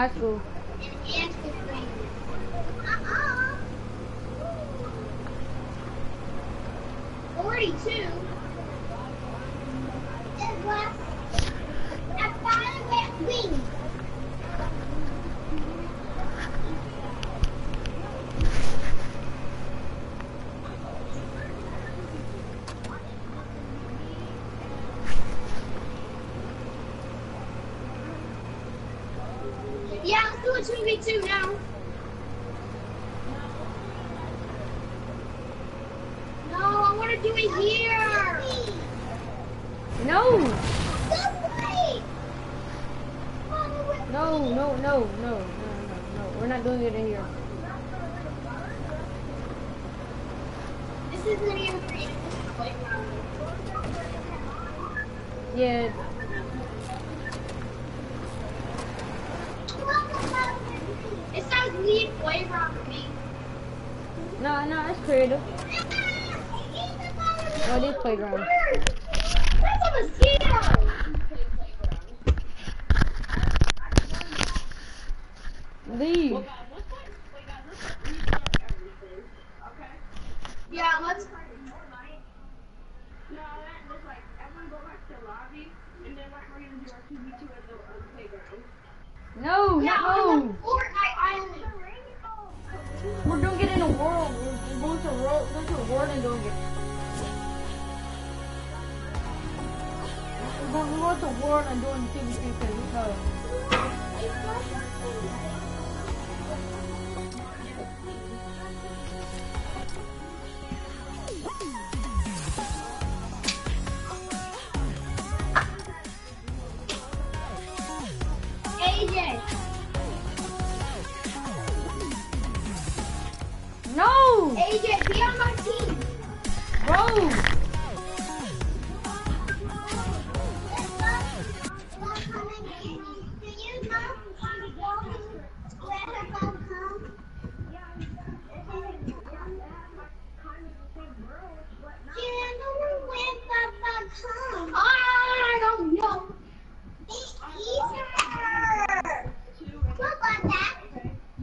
High school.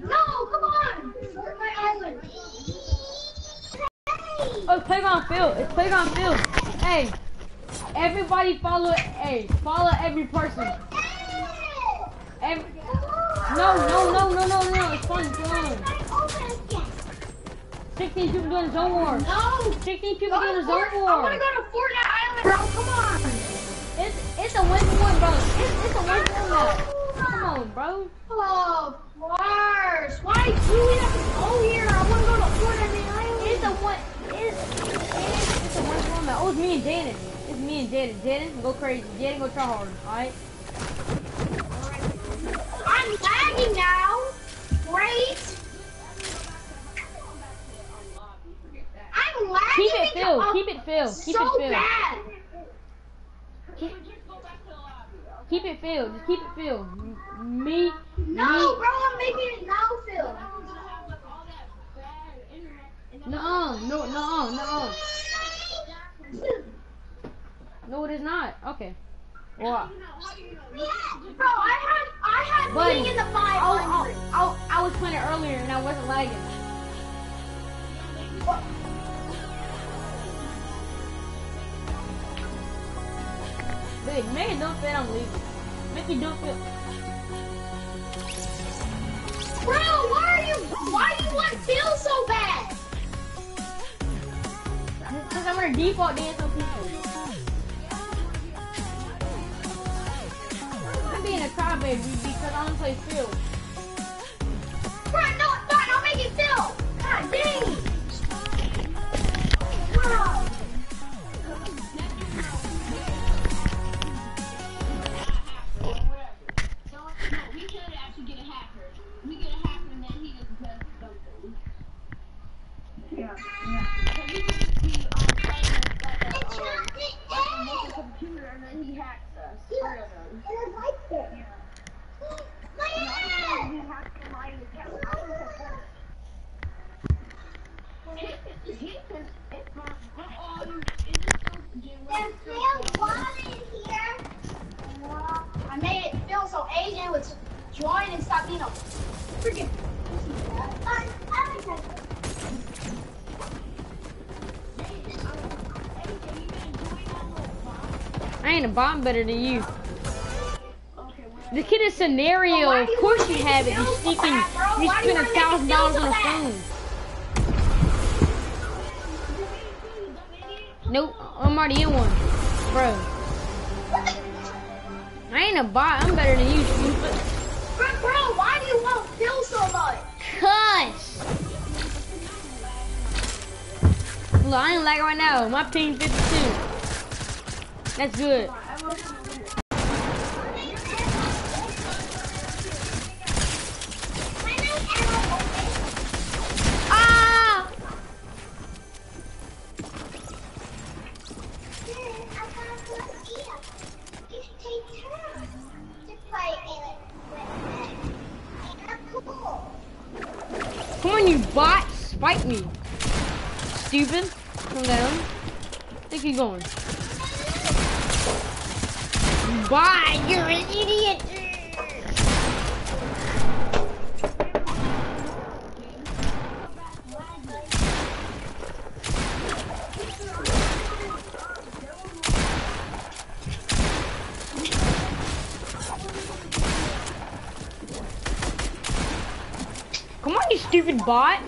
No, come on. Fortnite Island. Oh, it's playground field. It's playground field. Hey, everybody follow. Hey, follow every person. Every, no, no, no, no, no, no. It's fun. It's fun. 16 people doing zone war. No. 16 people doing a zone Fort- I war. want to go to Fortnite Island, bro. Come on. It's it's a win for one, bro. It's, it's a win for one. Come on, bro. Oh, Mars. Why do we have to go here? I want to go to Fortnite Island. It's a one. It's it's, it's for one map. Oh, it's me and Jaden. It's me and Jaden. Jaden, go crazy. Jaden, go try hard. All right. I'm lagging now. Great. I'm lagging. Keep it filled. Keep it filled. Keep so it filled. bad. Keep, keep it filled. Just keep it filled. Me. No, me. bro, I'm making it now, Phil. No, no, no, no. No, it is not. Okay. Well, Bro, I had I had being in the I, five. I, I, oh, oh, oh, I was playing it earlier and I wasn't lagging. Wait, make it don't fit I'm leaving. Make it don't fit. Bro, why are you why do you want fill so bad? Because I'm gonna default dance on people. I'm being a crybaby because I don't play fill. Bro, no, not. I'll make it fill. God dang. Bro. There's still one in here. I made it fill so AJ would join Dino. Freaking. I ain't a bomb better than you. The kid is scenario. Of course you have it. You sneaking. You spend a thousand dollars on a phone. Nope, I'm already in one, bro. I ain't a bot. I'm better than you, stupid. Bro, bro, why do you want to kill so much? Cuss. Look, I ain't lagging right now. My ping 52. That's good. bought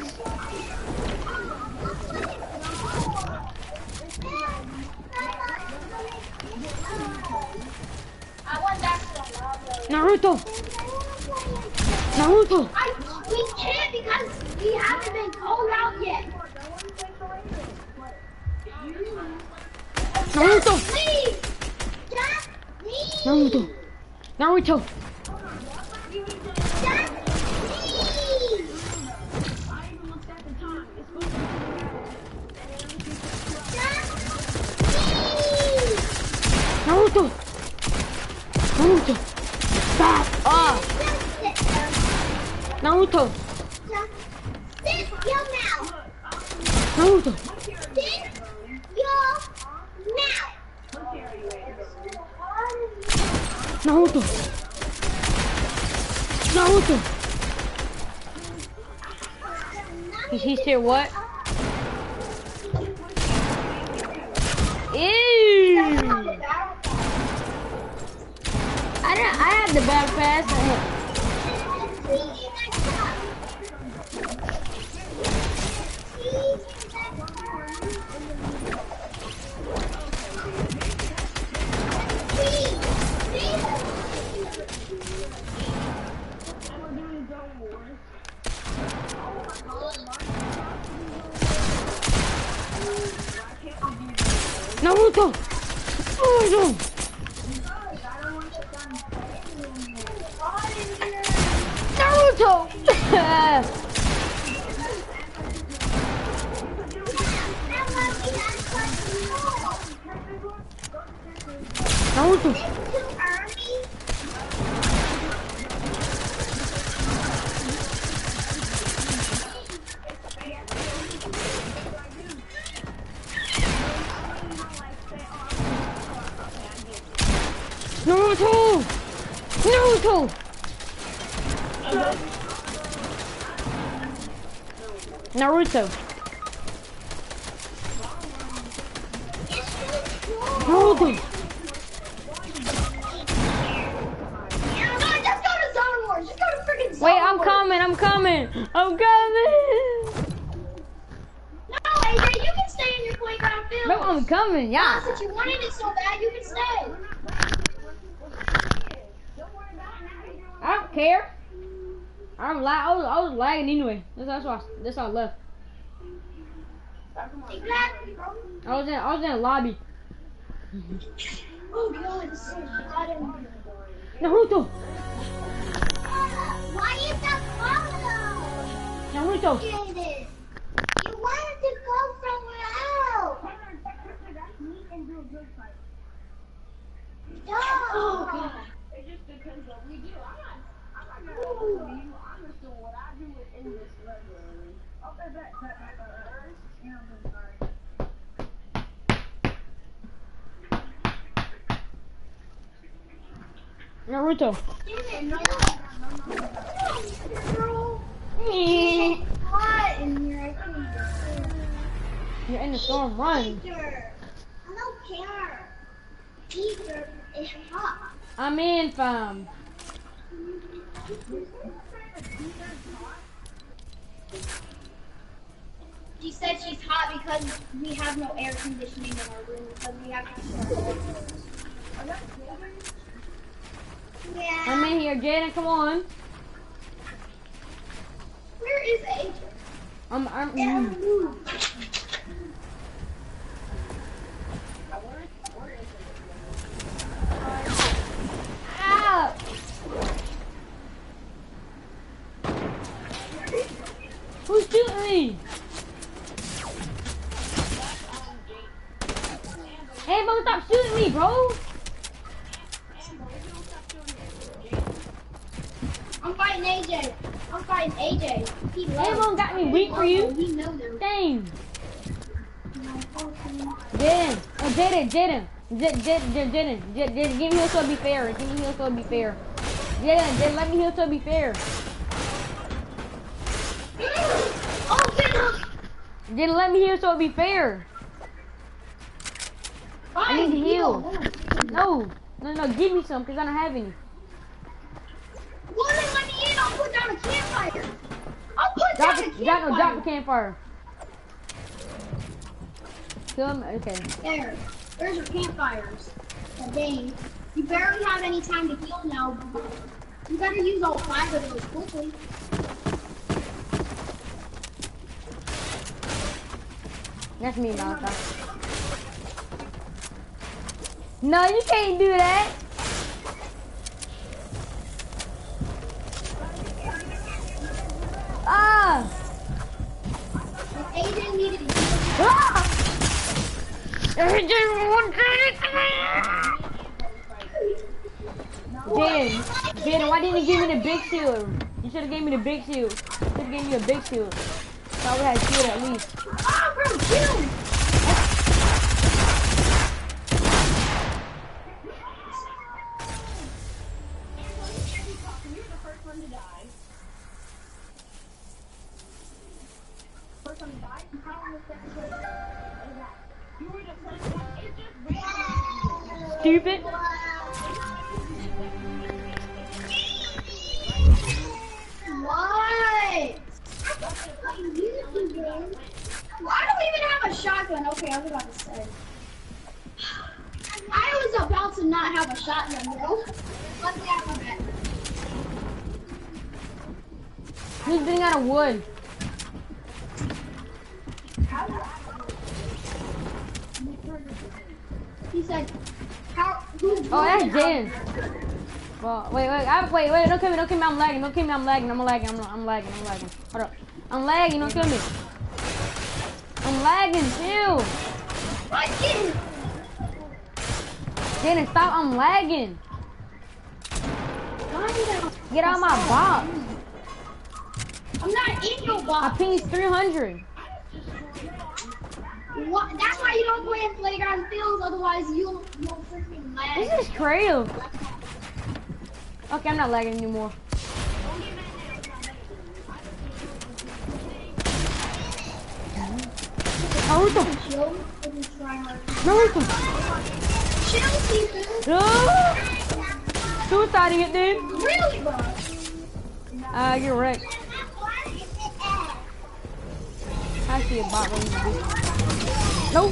I was in. I was in a lobby. Oh god, this is bottom. Naruto. Why is that follow? Naruto. You wanted to go somewhere else. No. Oh god. It just depends what we do. I'm not, I'm not gonna lie to you. I'm just doing what I do within this regularly. Okay, bet, bet, bet, bet, bet. Yeah, I'm sorry. Naruto. You're in the storm. Run. I don't care. Peter, it's hot. I'm in, fam. She said she's hot because we have no air conditioning in our room because we have to Yeah. I'm in here. Jaden, come on. Where is AJ? I'm. I'm. Yeah, mm. Who's shooting me? Hey, bro, stop shooting me, bro. I'm fighting AJ. I'm fighting AJ. He bro, got me weak for you. He knows it. Dang. Jaden. Oh, Jaden, Jaden. Jaden, Jaden, Jaden. Give me heal so it be fair. Give me heal so it be fair. Jaden, Jaden, let me heal so it be fair. Oh, get him! Jaden, let me heal so it be fair. I need to heal. No. No, no, give me some, because I don't have any. Well, then let me in. I'll put down a campfire. I'll put Drop down a no, campfire. drop the campfire. Kill him? Okay. There. There's your campfires. Oh, dang. You barely have any time to heal now. You better use all five of those quickly. That's me, Malta. No, you can't do that. Ah! AJ needed Ah! Won't do it. Jaden, Jaden, why didn't you give me the big shield? You should have gave me the big shield. Should have gave me a big shield. So I would have shield at least. ah, bro, kill Stupid. What? Why do we even have a shotgun? Okay, I was about to say. I was about to not have a shotgun, bro. Let me have that. Who's getting out of wood? He said, how, who's Oh, that's? Jen. Well, wait, wait, I, wait, wait, don't kill me, don't kill me, I'm lagging, don't kill me, I'm lagging, I'm lagging, I'm, I'm lagging, I'm lagging. Hold up. I'm lagging, don't kill me. I'm lagging too. Didn't. Jaden, stop, I'm lagging. Get out of my box. I'm not in your box. I pinged 300. What? That's why you don't play in playground fields. Otherwise, you'll you'll freaking lag. This is creative. Okay, I'm not lagging anymore. Naruto, Chill. If you. Naruto. Chill, Seafood. Ah! Suiciding it, dude. Really, bro? Ah, you're right. I see a bot to do. Nope.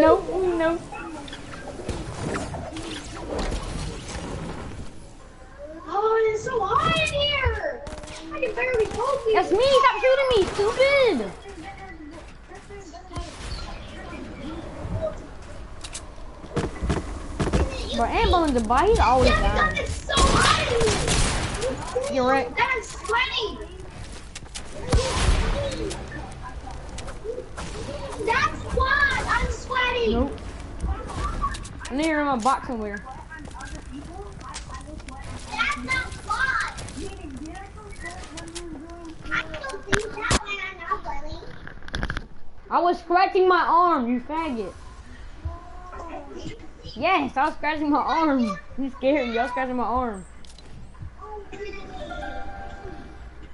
Nope. Nope. Oh, it's so hot in here. I can barely focus. That's me. Stop shooting me, stupid. Bro, ambulance the bot. He's always Yeah, down. it's so hot in here. You're right. That's sweaty. That's what. I'm Nope. I need to in my box somewhere. I was scratching my arm, you faggot. Yes, I was scratching my arm. You scared me. I was scratching my arm.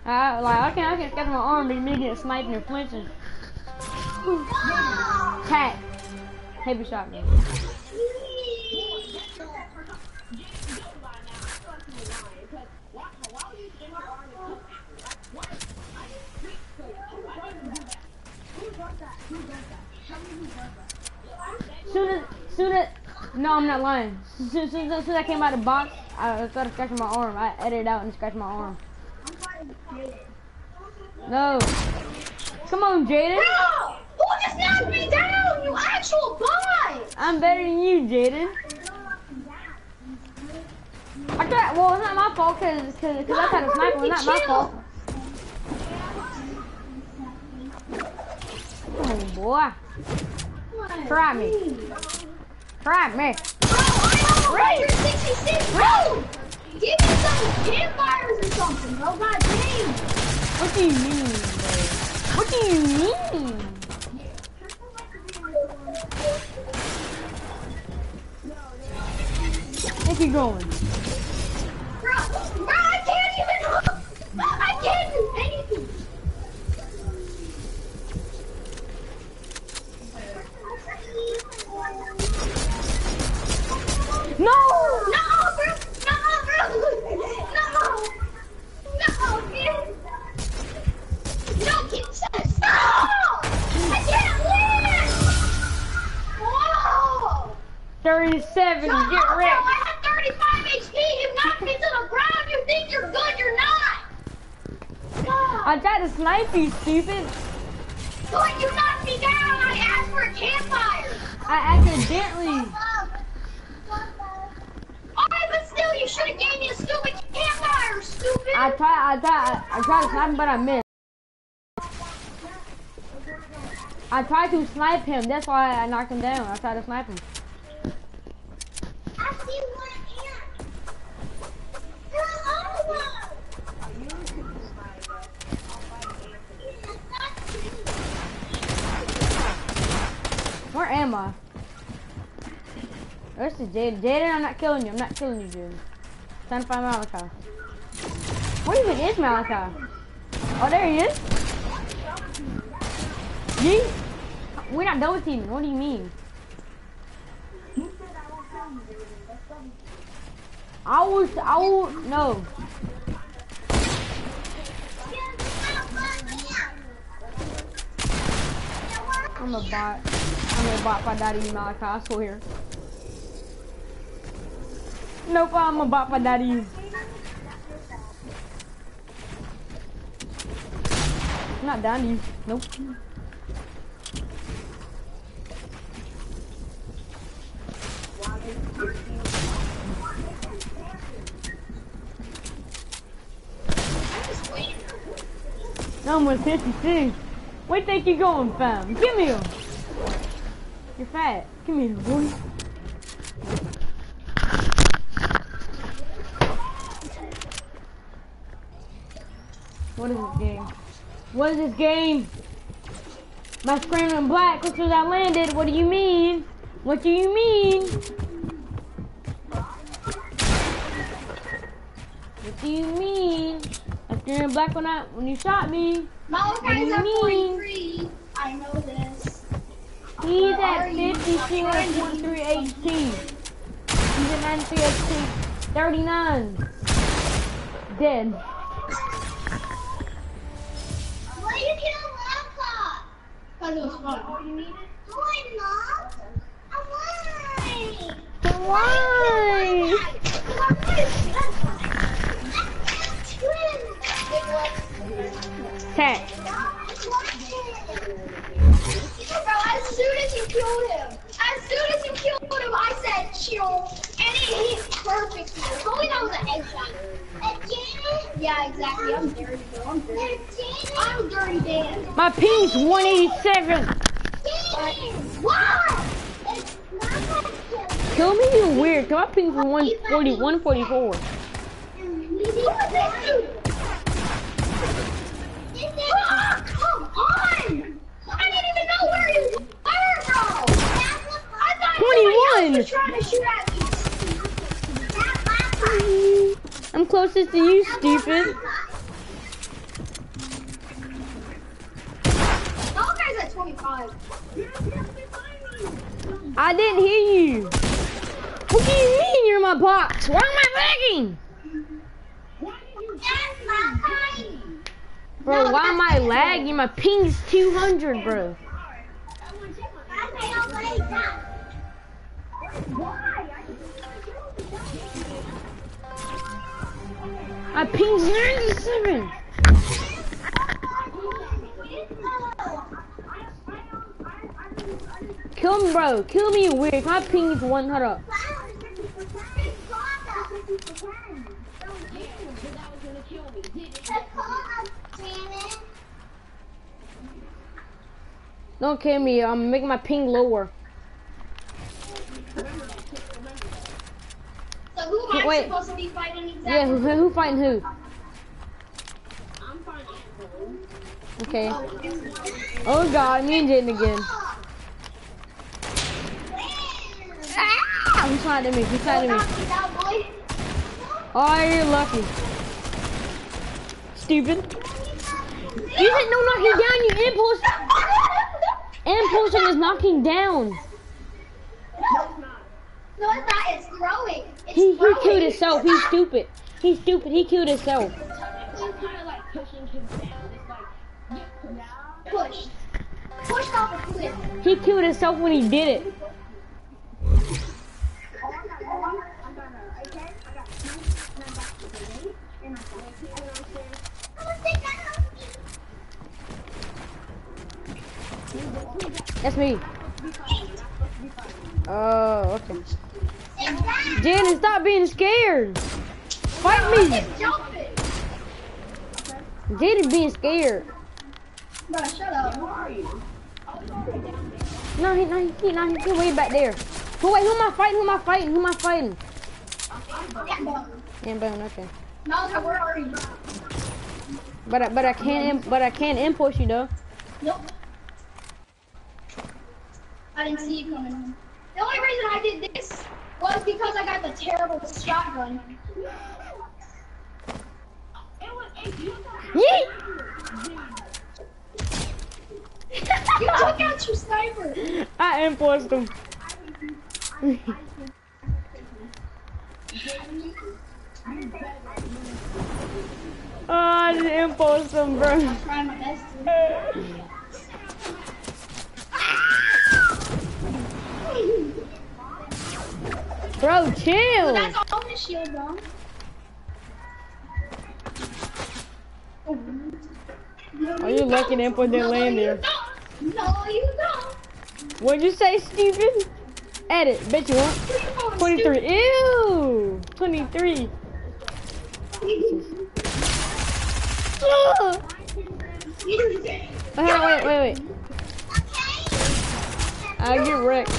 I like I can't I can't scratch my arm, but me getting sniped and flinching. Cat. Heavy me. Soon as, soon as, no, I'm not lying. Soon, soon, soon as I came out of the box, I started scratching my arm. I edited out and scratched my arm. No. Come on, Jaden. Who just knocked me down? You actual bot! I'm better than you, Jaden. I tried, well, it's not my fault because cause, cause I tried a snipe him. It's not my fault. On, boy. Try me. Try me. Bro, I'm Right. 166, bro! Give me some campfires or something, bro. God dang. What do you mean, bro? What do you mean? Where you going? Bro, bro, I can't even. I can't do anything. No! No, 37, Shut get wrecked. I have 35 HP! You knocked me to the ground! You think you're good, you're not! God. I tried to snipe you, stupid. But you knocked me down! I asked for a campfire! I accidentally. Alright, but still, you should have gave me a stupid campfire, stupid! I tried, I tried, I tried to snipe him, but I missed. I tried to snipe him. That's why I knocked him down. I tried to snipe him. I see one ant. There's another one. Where am I? This is Jaden. Jaden, I'm not killing you. I'm not killing you, Jaden. Time to find Malachi. Where even is Malachi? Oh, there he is. Yee? We're not double teaming. What do you mean? I was, I will, no. I'm a bot. I'm a bot by daddy Malachi, I swear. Nope, I'm a bot by daddy. Not Daddy. Nope. With 56. Where think you going, fam? Give me him. You're fat. Give me him, boy. What is this game? What is this game? My screen went black soon as I landed. What do you mean? What do you mean? What do you mean? My screen went black when I when you shot me. Malachi's at What do you mean? 43. I know this. He's Where at you? 52 and 43 HP. He's at 93 HP. 39. Dead. Why you kill Malachi? Because it was fun. No, I'm not. I'm lying. Why? Cat. Bro, as soon as you killed him, as soon as you killed him, I said chill, and it hit perfectly. Only that was an egg shot. Yeah, exactly. I'm dirty, bro. I'm dirty. I'm dirty Dan. My ping's 187. Why? Kill me, you weird. Cause my ping's 140, 144. Ah, come on! I didn't even know where you were, bro! I thought win. Who's trying to shoot at I'm closest to you, stupid. Guy's at 25. I didn't hear you. What do you mean you're in my box? Why am I lagging? That's my time. Bro, No, why am I lagging? My ping's 200, bro. My ping's 97. Kill me, bro. Kill me, weird. My ping is 100 up. Don't kill me. I'm making my ping lower. So who am I Wait. supposed to be fighting exactly? Yeah, who, who who fighting who? I'm fine. Okay. Oh, god, me and Jaden again. Ah, he's fighting me. He's fighting me. Cowboy. Oh, you're lucky. Stupid. You said no knocking down. You impulse. Impulsing is knocking down. No, it's not. It's throwing. It's He he killed himself. He's ah! stupid. He's stupid. He killed himself. It's kind of like pushing him down. It's like, yeah, Pushed. Pushed off a cliff. He killed himself when he did it. That's me. Oh, okay. Jaden, stop being scared. Fight me. Jumping. Being scared. Bro, shut up. No, he, no, he, no, he's way back there. Who, wait, who am I fighting? Who am I fighting? Who am I fighting? Yeah, bro. And boom, okay. Malachi, where are you? But I, but I can't, but I can't impulse you though. Nope. I didn't see you coming. The only reason I did this was because I got the terrible shotgun. it was a beautiful. Yeet! You took out your sniper. I impulsed him. oh, I just impulsed him, bro. Bro, chill. That's all the shield, bro. Oh, you're lucky the impulse didn't land there. No, no, you don't. What'd you say, stupid? Edit. Bet you won't. Oh, 23. Ew. 23. Ah. Uh, wait, wait, wait. I get wrecked.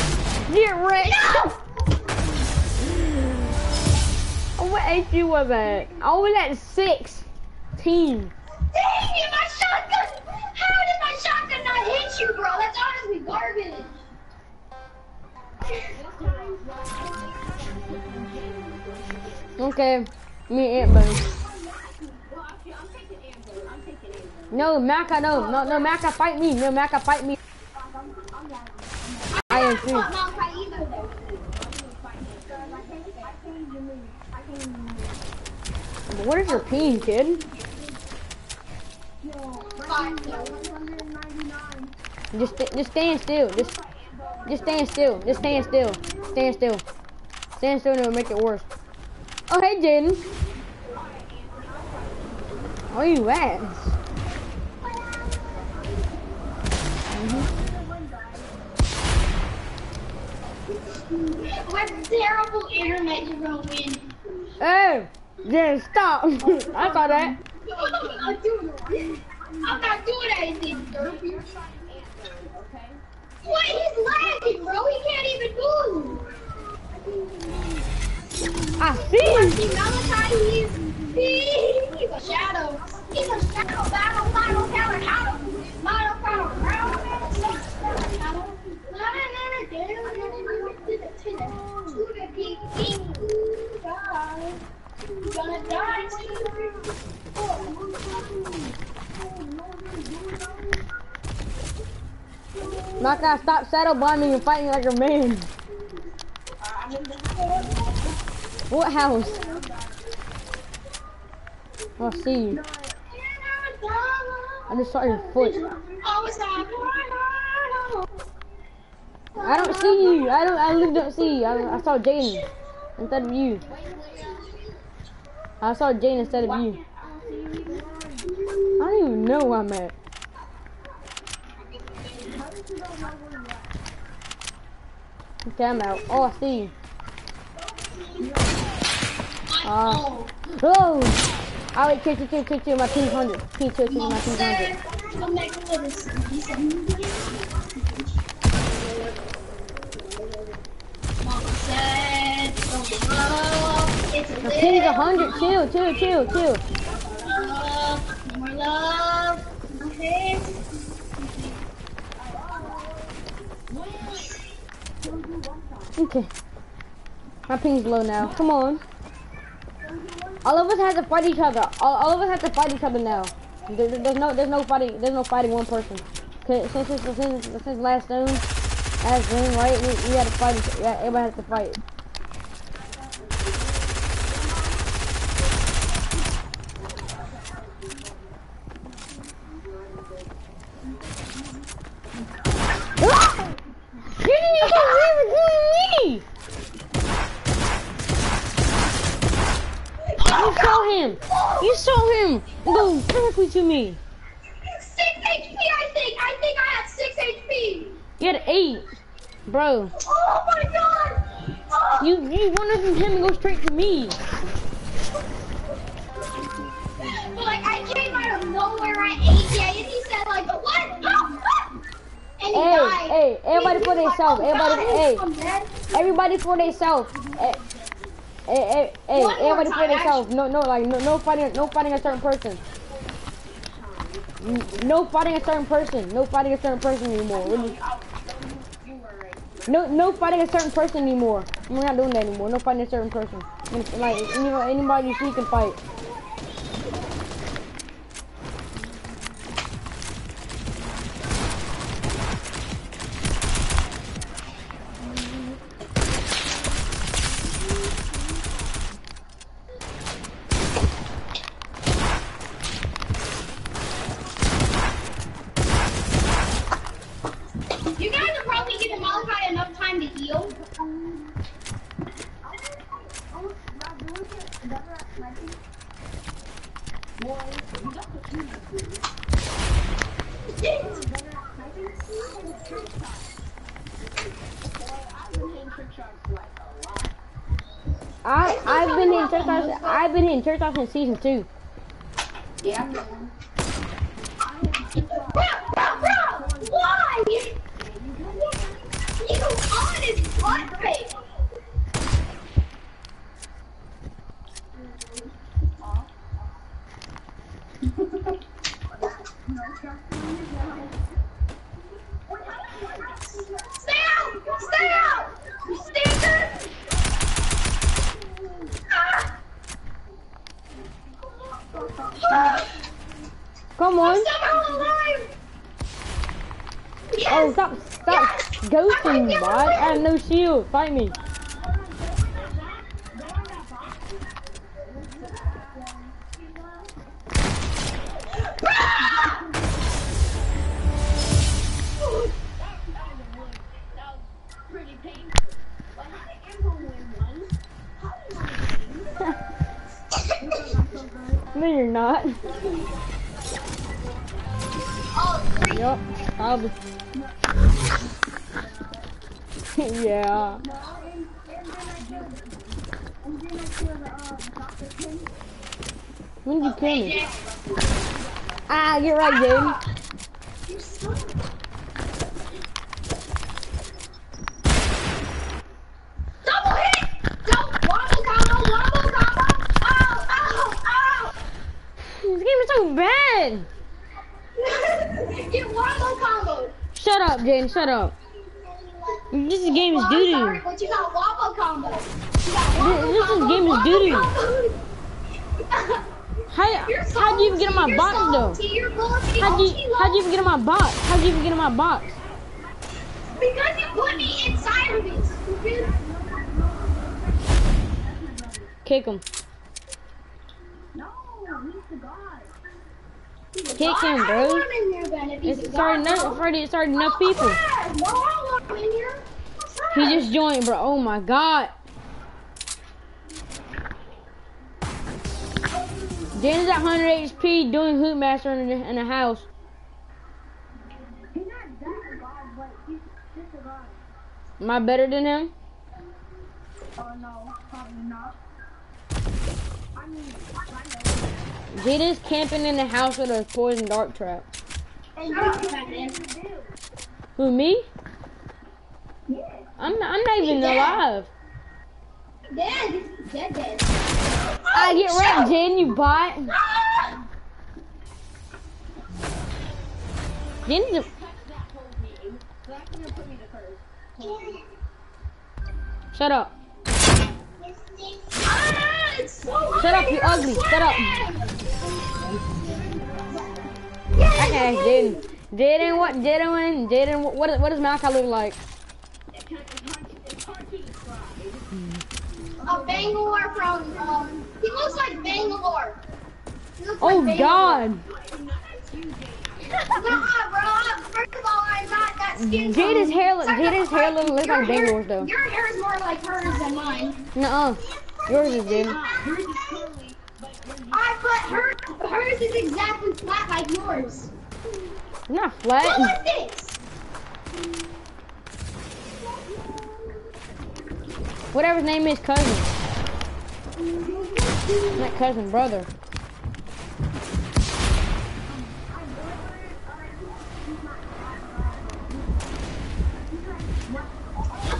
Get wrecked. Oh, what age you was that? I was at six, 16. Dang it, my shotgun! How did my shotgun not hit you, bro? That's honestly garbage. Okay. Me and Ant Bone. Well, I'm Amber. I'm taking Amber. No, Macca, no. No, no, Macca, fight me. No, Macca, fight me. I am too. Not Malachi either, though. But What is your ping, kid? Just, st- just stand still. Just, just stand still. Just stand still. Stand still. Stand still and it'll make it worse. Oh, hey, Jaden. Where you at? With terrible internet, you're gonna win. Oh, Jaden, stop. I saw that. I'm not doing it. I'm not doing anything. What? He's lagging, bro. He can't even move. I see. He's, a shadow. He's a shadow battle, battle, counter, counter, battle, counter, battle, battle, shadow. to the You gonna die stop shadow bombing and fighting like a man. What house? I'll see you. I just saw your foot. Oh. I don't see you. I don't. I literally don't see you. I, I saw Jaden instead of you. I saw Jane instead of you. I don't even know where I'm at. Okay, I'm out. Oh, I see you. Uh, oh! I wait, kill, kill, kill, kill, my team's 100. Kill, kill, my team's 100. Come back to this. Mama said, "Don't love, it's a My 100. Chill, chill, chill, chill. love, more love, okay? Okay. My ping's low now. Come on. All of us have to fight each other. All, all of us have to fight each other now. There, there- there's no, there's no fighting, there's no fighting one person. 'Cause Since, since, since, since last zone, last zone, right? We, we had to fight. Each, yeah, everybody has to fight. You didn't even me! You saw him! You saw him go perfectly to me! Six HP, I think. I think I had six HP. You had eight! Bro, Oh my god. Oh. you, you wanted from him to go straight to me! But like I came out of nowhere at AJ and he said like what? Oh, what? And he Hey, died. hey, everybody He for like, themselves, oh, everybody- God, hey. Everybody for themselves. Hey, hey, hey, One more everybody for themselves. No, no, like no, no fighting, no fighting a certain person. No fighting a certain person. No fighting a certain person anymore. Just- No, no fighting a certain person anymore. We're not doing that anymore. No fighting a certain person. Like you anybody you see can fight. You guys are probably giving Malachi enough time to heal. I I've been in church. I've been in church in season two. Yeah. Bro, bro, bro! Why? You on his butt face. Stay out! Stay out! You stinker! Ah! Come on. Somehow alive! Yes! Oh, stop, stop ghosting me, bud. No. Fight me. Me? Ah, get right, Jaden. Double hit! Wobble combo, wobble combo! Ow, ow, ow! This game is so bad. Get wobble combo! Shut up, Jane, Shut up. My box? How'd you even get in my box? Because you put me inside of it, stupid. Kick him. No, he's the god. Kick him, I bro. want him in here then if he's It's starting god, enough. It's already it's already enough Oh, people. yeah, No, I want him in here. He just joined, bro. Oh my god. Dan's at 100 HP doing hoop master in the, in the house. He's not that god, but he's just a god. Am I better than him? Oh no, probably not. I mean, I know. Jaden's camping in the house with a poison dart trap. Offended. Who me? Yeah. I'm I'm not even alive. Dead. Dead, dead. I get wrecked, Jaden, you bot. Ah! Jaden's shut up. Ah, so Shut up, you ugly. Shut up. Ask Jaden. Jaden, what? Jaden, when? Jaden, what? What, what does Malachi look like? A Bangalore from, um, he looks like Bangalore. Looks Oh like Bangalore. God. Nah, bro. First of all, I'm not that skin Jaden's tone. hair look- Jaden's hair look- your like Bangalore's, though. Your hair is more like hers than mine. Nuh-uh. Yours is yours is curly, but when you I but her, hers is exactly flat like yours. Not What flat. was this? Whatever his name is, cousin. Not cousin, brother.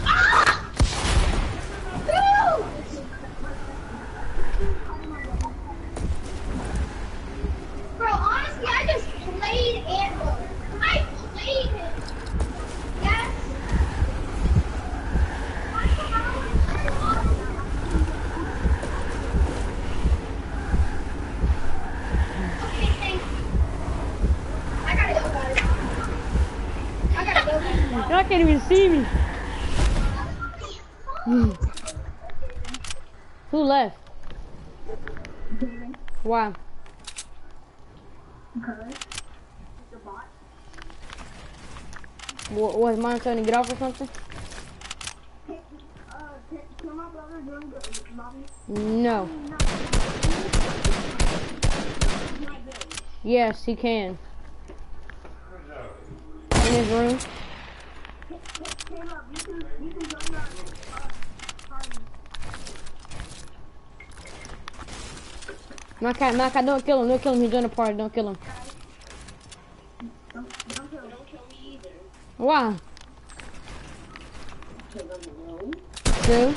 Ah! Ew! Bro, honestly, I just played Antler. I played him. Yes. Okay, thank you. I gotta go, guys. I gotta go, guys. Y'all can't even see me. Who left? Why? bot. Was mine trying to get off or something? No. Yes, he can. In his room. Uh, party. Malachi, Malachi, don't kill him. Don't kill him. He's doing a party. Don't kill him. Don't, don't kill, don't kill me either. Why? Because I'm alone. True.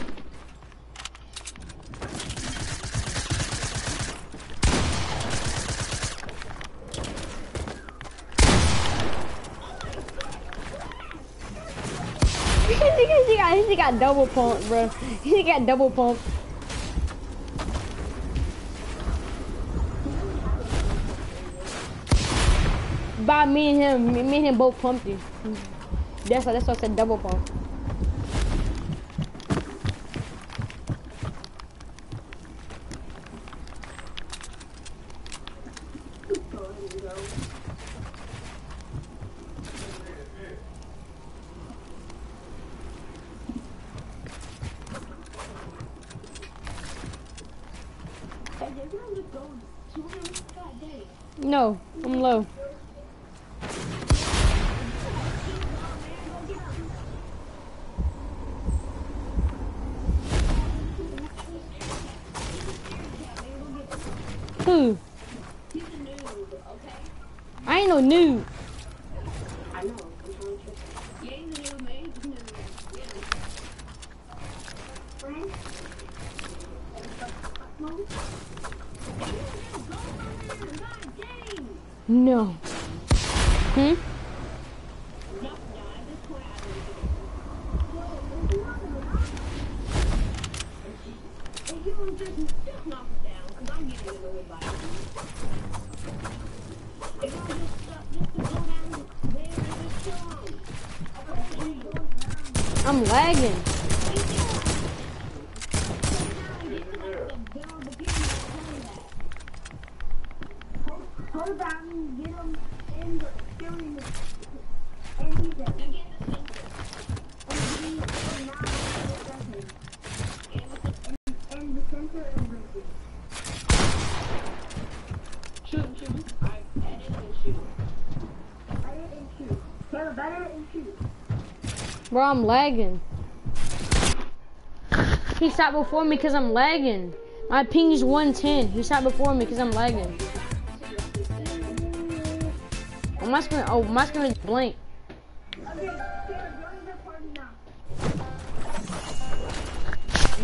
He got, got double pumped, bro. He got double pumped. By me and him, me, me and him both pumped you. That's why, that's why I said double pump. Hey, they're gonna just go swimming that day. No, I'm low. Who? He's a noob, okay? I ain't no noob. I know. I'm trying to. Yeah, he's a noob, man. He's a noob. Yeah. No. Hmm? Someone just, just knock it down, because I'm getting annoyed by it. If I just, uh, just to go down there and just chill out. I'm lagging. Hold on, get him in the steering and he's in. And he is now and the center and bridges. Shoot, shoot. I edit and shoot. Edit and shoot. Taylor, better and shoot. Bro, I'm lagging. He shot before me because I'm lagging. My ping is 110. He shot before me because I'm lagging. Oh, my screen, oh, my screen is blank.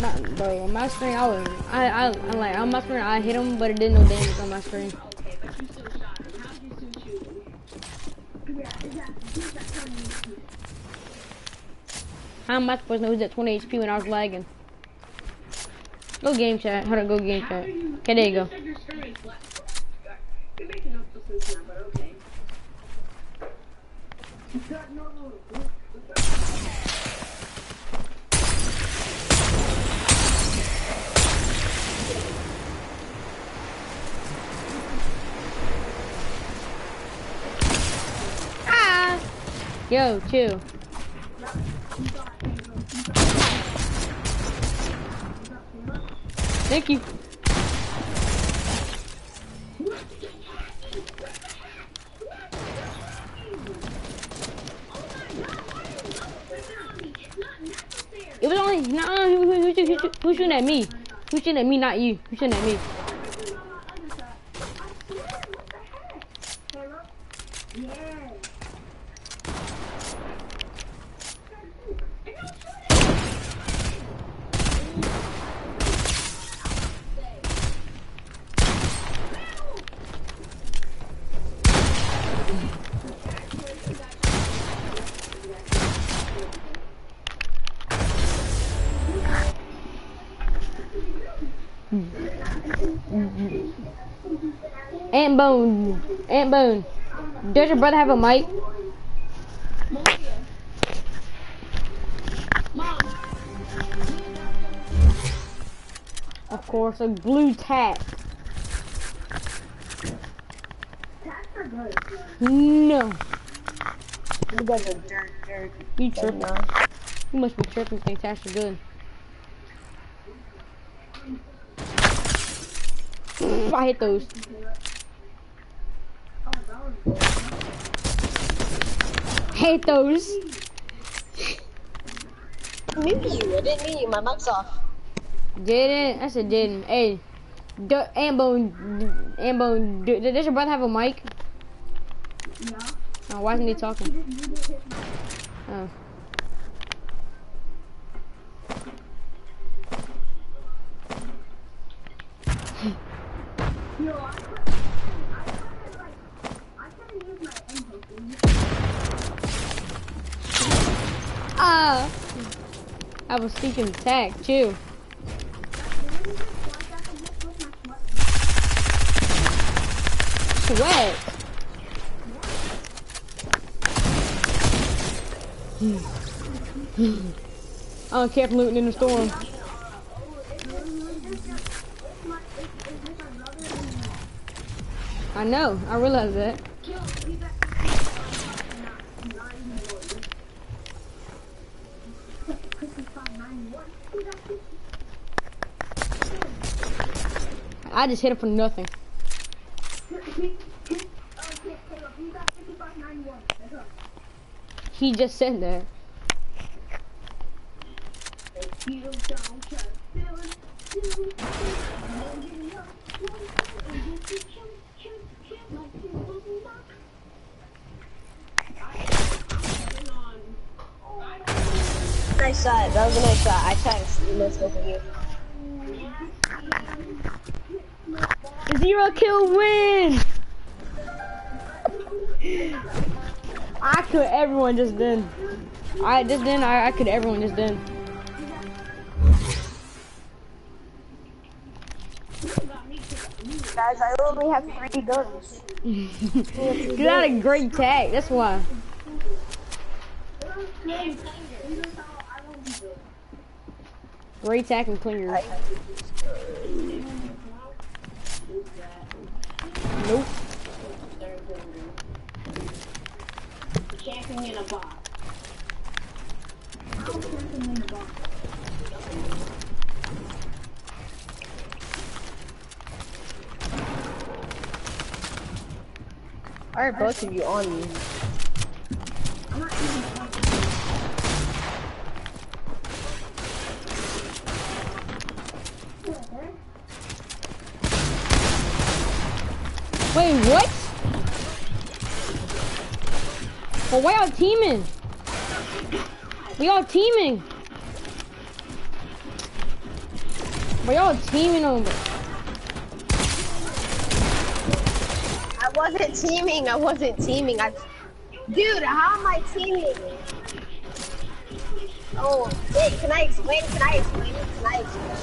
My, bro, on my screen, I was, I, I, I'm like, on my screen, I hit him, but it did no damage on my screen. Okay, but you still shot him. How'd you still shoot him? Yeah, exactly. He's not telling you. How am I supposed to know who's at 20 HP when I was lagging? Go game chat. Hold on, go game chat. Okay, there you go. said your screen Thank you. It was only no. Who, who, who, who, who shooting at me? Who shooting at me? Not you. Who shooting at me? Yeah. Ant Bone. Ant Does your brother have a mic? Of course, a blue tat. No. You tripping. You must be tripping. Tats are good. I hit those. Hate those. Maybe you. I didn't mean you. My mic's off. Didn't. I said didn't. Hey, do, Ambone, Ambone, do, does your brother have a mic? No. Oh, why isn't he talking? Oh. I was thinking tag too. Sweat. I I'm looting in the storm. I know. I realize that. I just hit him for nothing. He just said that. Nice shot. That was a nice shot. I text. You must go for you. Everyone just then. I just then I, I could everyone just then. guys. I only have three guns. you got a great tag, that's why. Great tag and clinger. Nope. Why are both of you on me? Wait, what? But why y'all teaming? We all teaming. Why y'all teaming on me? I wasn't teaming. I wasn't teaming. I, dude, how am I teaming? Oh, wait. Can I explain? Can I explain? Can I explain?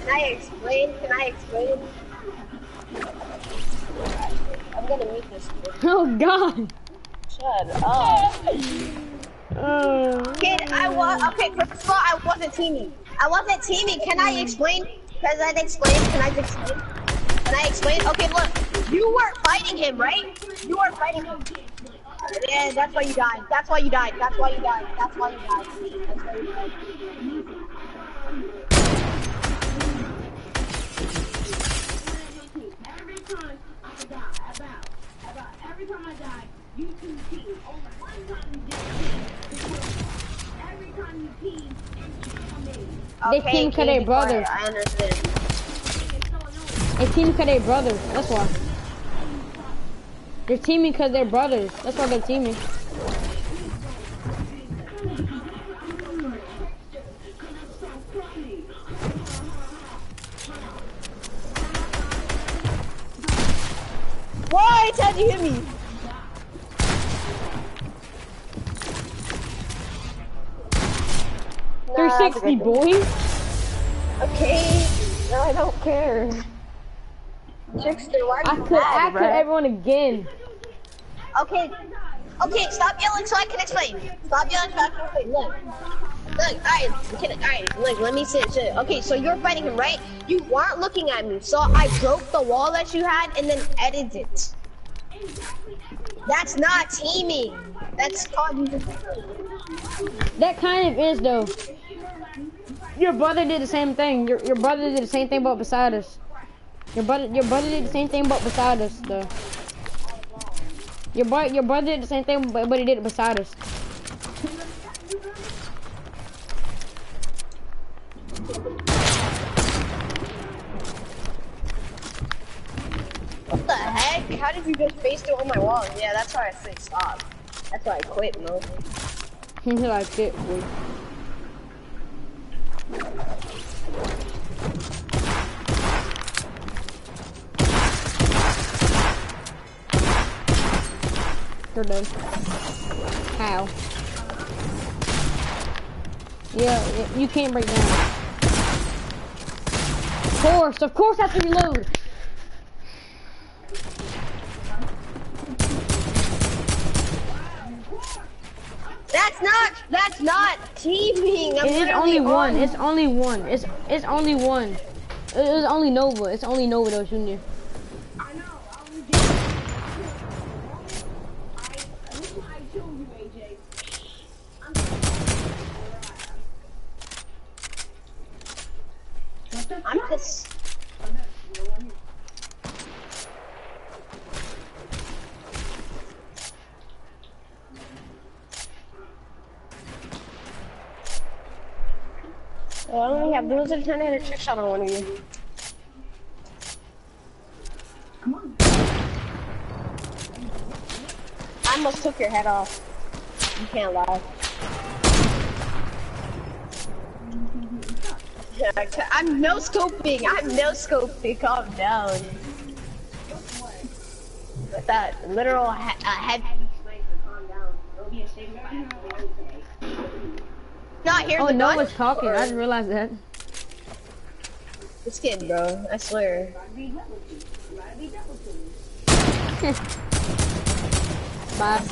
Can I explain? Can I explain? I'm gonna mute this. Oh god. Shut up. Uh, Kid, I was okay. First of all, I wasn't teaming. I wasn't teaming. Can I explain? Can I explain? Can I explain? Can I explain? Okay, look. You weren't fighting him, right? You weren't fighting him. Yeah, that's why you died. That's why you died. That's why you died. That's why you died. That's why you died. Every time I die, about, about every time I die, you two team. Only one time you. Every time you team. They Okay, team 'cause can they you be quiet? brothers. I understand. They team cause they brothers. That's why. They're teaming cause they're brothers. That's why they're teaming. Why did you hit me? Nah, 360 good thing. boys. Okay. No, I don't care. Trickster, why I could I could everyone again. Okay. Okay, stop yelling so I can explain. Stop yelling so I can explain. Look. Look, alright, alright, look, let me sit, sit. Okay, so you're fighting him, right? You weren't looking at me, so I broke the wall that you had and then edited it. That's not teaming. That's called That kind of is though. Your brother did the same thing. Your your brother did the same thing but beside us. Your brother your brother did the same thing but beside us though. Your brother your brother did the same thing but, but he did it beside us. What the heck? How did you just face through all my walls? Yeah, that's why I say stop. That's why I quit, Mo. He's like it, boy. Done. How? Yeah, you can't break down. Of course, of course I have to reload. That's not. That's not teaming. I'm It is only one. on- It's only one. It's it's only one. It is only Nova. It's only Nova though, Junior. I know, I was just... I, this is why I killed you, AJ. I'm I'm just. Well, I only have those at 10 and a trick shot on one of you. Come on. I almost took your head off. You can't lie. I'm no scoping. I'm no scoping. Calm down. With that literal he uh, head. Calm down. There'll be a statement by now. Not here. Oh, gun. Nova's talking. I didn't realize that. This kid, bro. I swear. gotta be double teamed. Bye.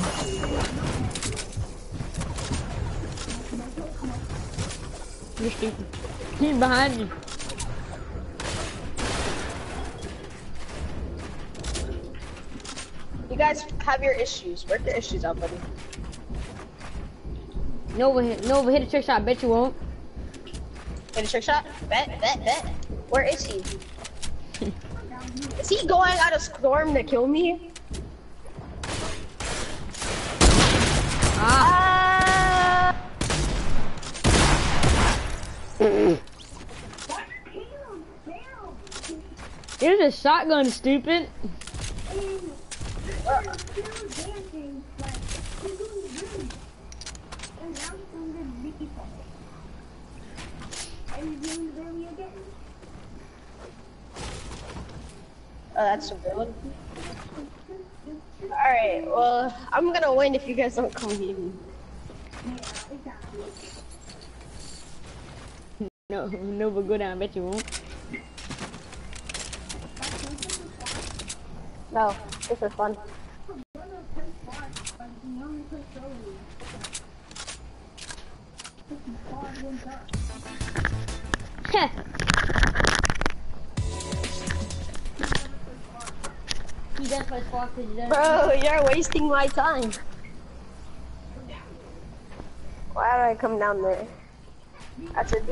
You're stupid. He's behind you. You guys have your issues. Work the issues out, buddy. Nova hit, Nova hit a trick shot. Bet you won't. Hit a trick shot? Bet, bet, bet. Where is he? is he going out of storm to kill me? Ah, was a shotgun, stupid. Oh, that's a good one. Alright, well, I'm gonna win if you guys don't come here. No, Nova go down. I bet you won't. No, this is fun. Bro, you're wasting my time. Why did I come down there? That's it.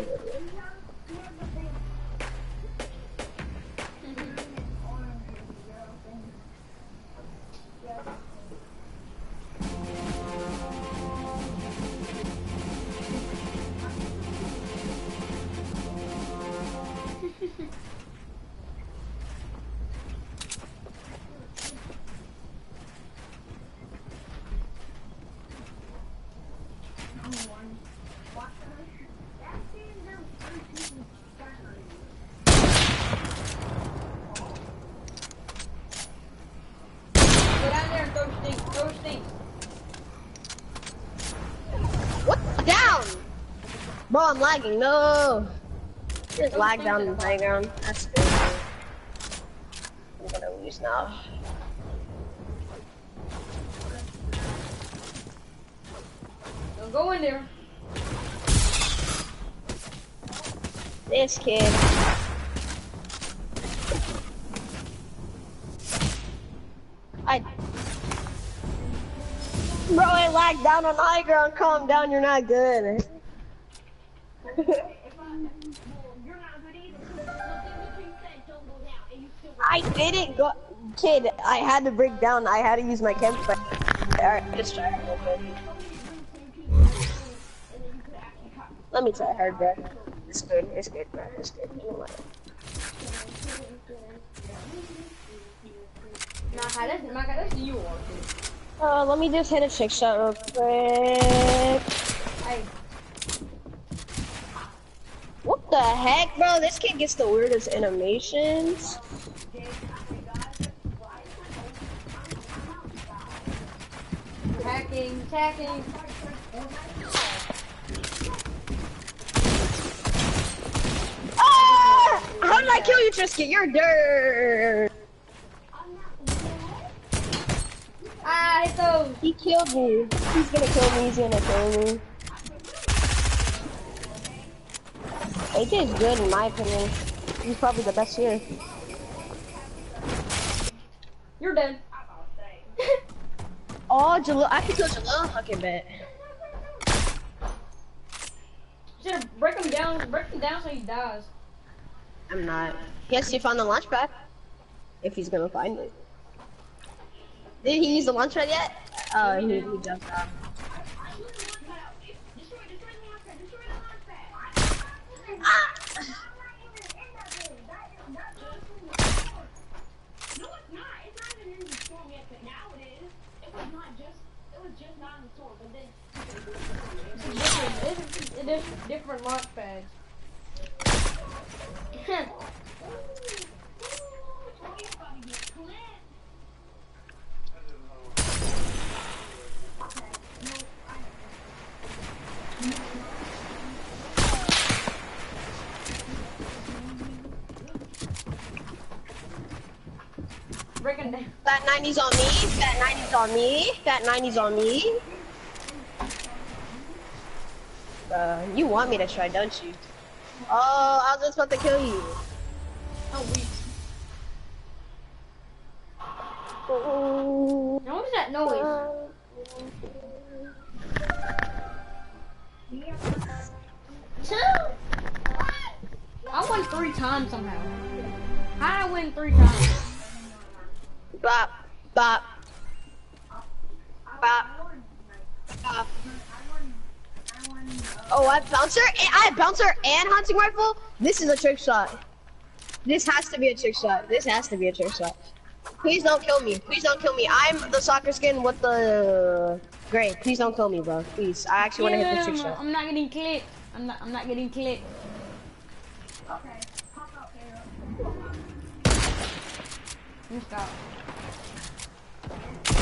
Lagging. No. Just lag down the playground. That's good. I'm gonna lose now. Don't go in there. This kid. I. Bro, I lagged down on high ground. Calm down, you're not good. I didn't go. Kid, I had to break down. I had to use my campfire. Alright, let's try it real quick. Let me try hard, bro. It's good. It's good, bro. It's good. Uh, let me just hit a trick shot real quick. Hey, What the heck, bro? This kid gets the weirdest animations. hacking, hacking. Ah! How did I kill you, Trisket? You're dirt. Ah, hit. He killed me. He's gonna kill me. He's gonna kill me. AK is good in my opinion. He's probably the best here. You're dead. Oh, Jalil. I can kill Jalil. Okay, bet. Should break him down. Break him down so he dies. I'm not. Yes, you found the launch pad. If he's gonna find it. Did he use the launch pad yet? Oh, he, he jumped out. Ah! No, it's not. It's not even in the storm yet, but now it is. It was not just. It was just not in the storm, but then. It's different. Different launch pads. Tony's about to get clipped. Breaking down. Fat 90s on me. Fat 90s on me. Fat 90s on me. Uh, you want me to try, don't you? Oh, I was just about to kill you. Oh, weak. Oh. Now what was that noise? Two. I won three times somehow. I win three times? Bop, bop, bop, bop. Oh, I have bouncer. and- I have bouncer and hunting rifle. This is a trick shot. This has to be a trick shot. This has to be a trick shot. Please don't kill me. Please don't kill me. I'm the soccer skin with the gray. Please don't kill me, bro. Please. I actually want to hit the trick shot. I'm not getting clipped. I'm not. I'm not getting clipped. Okay, pop out,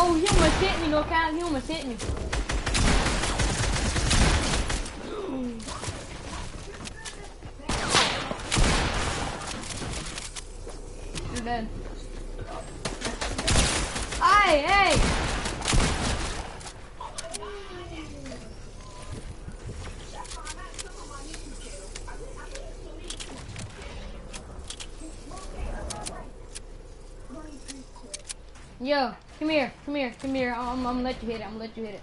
oh, he almost hit me. No count. He almost hit me. You're dead. Hey, hey! Come here, come here, come here. I'm, I'm gonna let you hit it. I'm gonna let you hit it.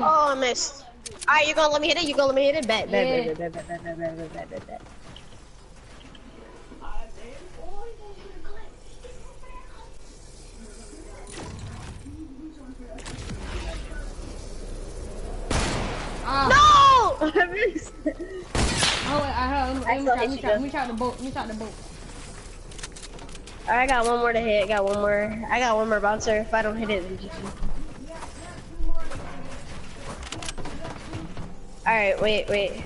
Oh, I missed. Alright, you gonna let me hit it? You gonna let me hit it? Bet, bet, Yeah. bet, bet, bet, bet, bet, bet, bet, bet, bet, bet. Ah, No! I missed. oh, wait, I heard. Let me, I let me still try. Let hit me try. Let me try the boat. Let me try the boat. I got one more to hit. I got one more. I got one more bouncer. If I don't hit it, then GG. Alright, wait, wait.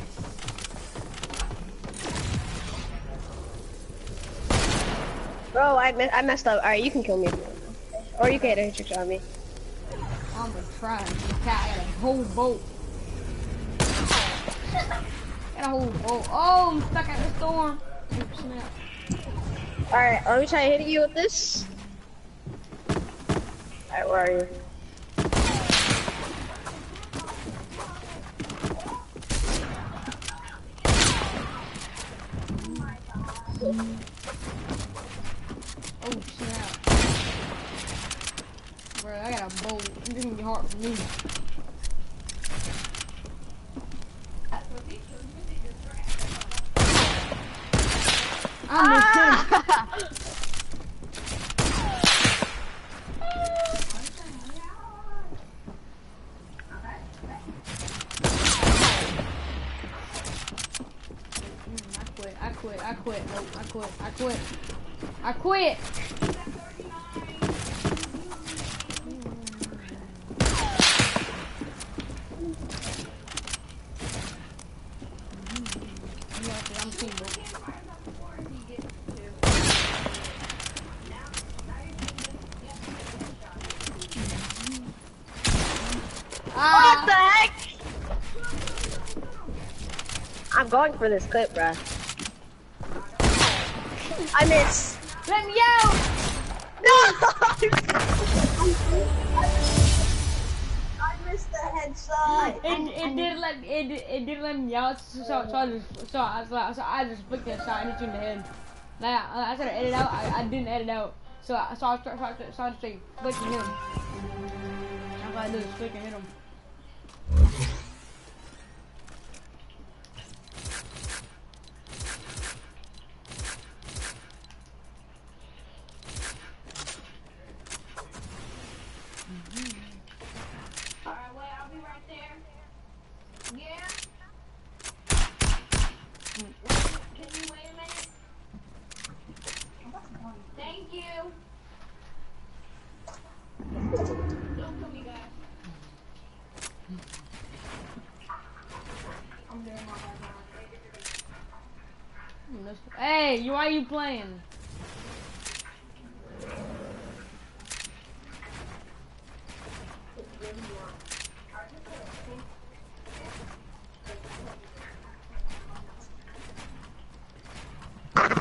Bro, I, me I messed up. Alright, you can kill me. Or you can hit a trick on me. I'm gonna try. I got a whole boat. Got a whole boat. Oh, I'm stuck at the storm. Oops, snap. Alright, let me try hitting you with this. Alright, where are you? Oh my god. Oh snap. Bro, I got a boat. This is gonna be hard for me. I'm just What the ah. heck? I'm going for this clip, bro. I missed. It, it did let me out, so, so, so I just so I, so, so I just flicked that shot and hit you in the head. Like I, I tried to edit out, I, I didn't edit out, so I so I started so I, started- so I like flicking him. What I do is flick hit him. Alright, wait, I'll be right there. Yeah? Can you wait a minute? Let's, hey, you playing?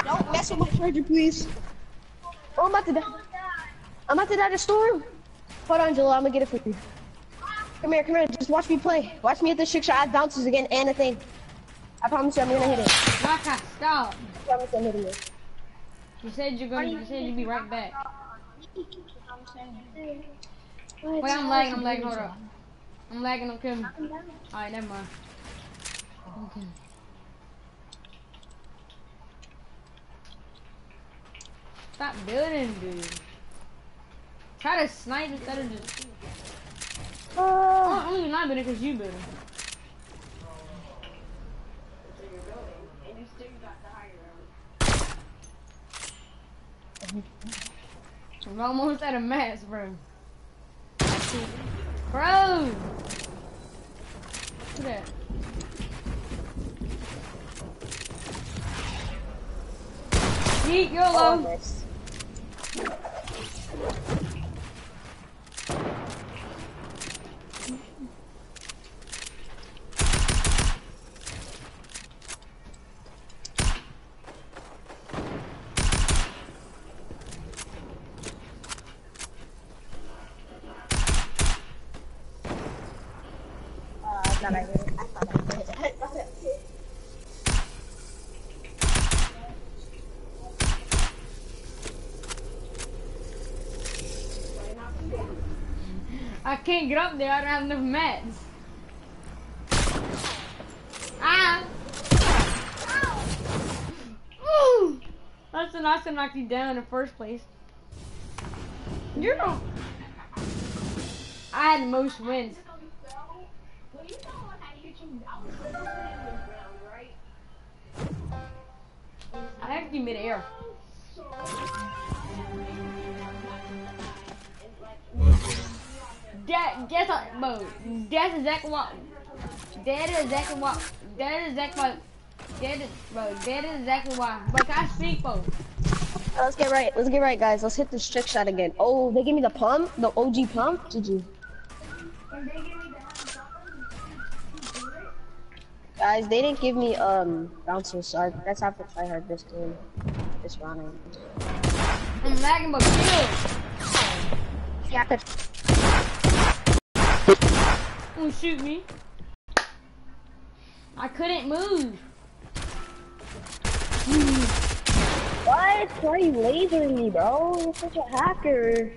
Don't mess with my charger, please. Oh, I'm about to die. I'm about to die to storm. Hold on, Angela. I'm gonna get it for you. Come here, come here. Just watch me play. Watch me hit this trick shot. I bounces again and a thing. I promise you, I'm gonna hit it. Naka, stop. I promise I'm hitting it. You said you're gonna. You said you'd be right back. Wait, I'm lagging. I'm lagging. Hold up. I'm lagging. I'm coming. All right, never mind. Okay. Stop building, dude. Try to snipe instead of just. Oh, Oh, I'm not building because you building. I'm almost at a mess, bro. Bro! Look at that. Yeet, you're oh, nice. Uh, I thought I hit it. I thought I hit it. I thought I hit it. I can't get up there. I don't have enough meds. Ah! Ooh! That's the nice to knock you down in the first place. You're not. I had the most wins. You you. I have to be midair. That, that's a, bro, that's exactly what, that is exactly what, that is exactly what, that is, bro, that is exactly why. But can I speak, bro? Let's get right. Let's get right, guys. Let's hit this trick shot again. Oh, they gave me the pump, the OG pump. Did you? Guys, they didn't give me um bouncers, so I, that's have to try hard this game, this round. I'm lagging, but kill. Yeah, I could. Don't shoot me. I couldn't move. What? Why are you lasering me, bro? You're such a hacker.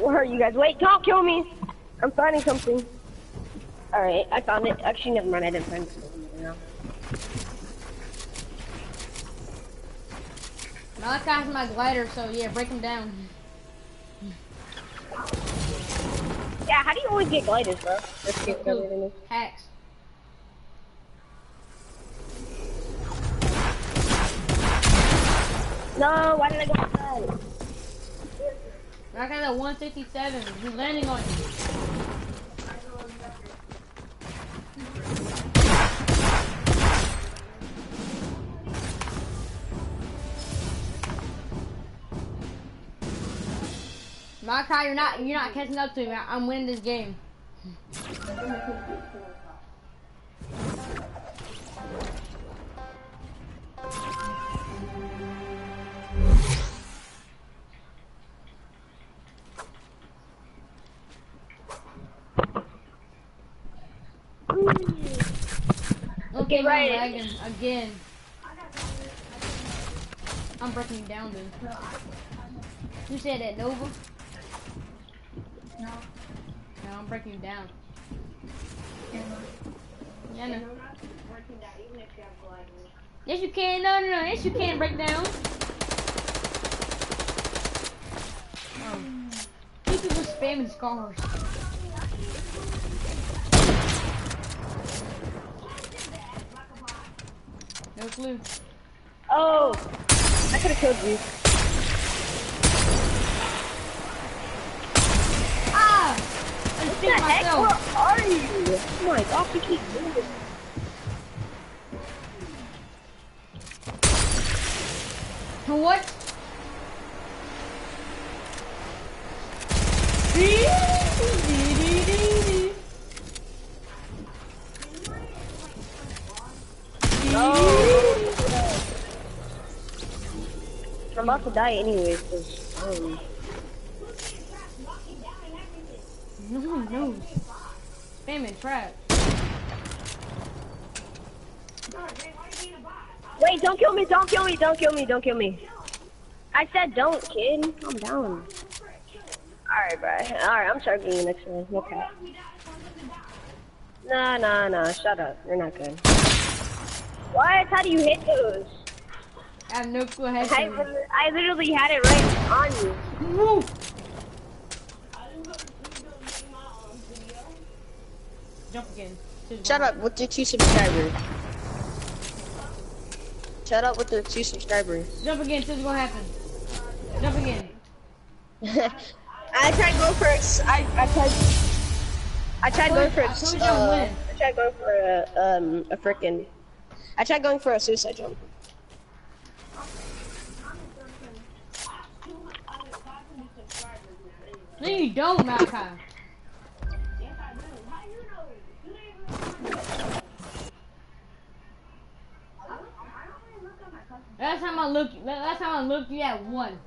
Where are you guys? Wait, don't kill me. I'm finding something. Alright, I found it. Actually, never mind. I didn't find it. No. Malachi has my glider, so yeah, break him down. Yeah, how do you always get gliders, bro? Let's get Cool. Hacks. No, why did I go outside? I got a 167. He's landing on you. Malachi, you're not you're not catching up to me. I'm winning this game. Okay, right. lagging again. I'm breaking you down, dude. You said that Nova? No. No, I'm breaking down. Yeah, no. Working that even if you have gliders. Yes, you can. No, no, no. Yes, you can break down. Oh. These people spamming scars. No clue. Oh, I could have killed you. The heck? myself. Where are you? Oh my god, you keep moving. What? I'm about to die anyways, cause, um, No one knows. Spamming trap. wait, don't kill me, don't kill me, don't kill me, don't kill me. I said don't, kid. Calm down. Alright, bro. Alright, I'm charging you next one. Okay. Nah, nah, nah. Shut up. You're not good. What? How do you hit those? I have no clue how I. I literally had it right on you. Woo! Jump again. Shut up with the two subscribers. Shut up with the two subscribers. Jump again. this is gonna happen. Jump again. I tried going for it. I, I tried. I tried going for I told it. I'd Uh. I tried going for a um a frickin' I tried going for a suicide jump. No, you don't, Malachi. Last time I looked, last time I looked, you had one.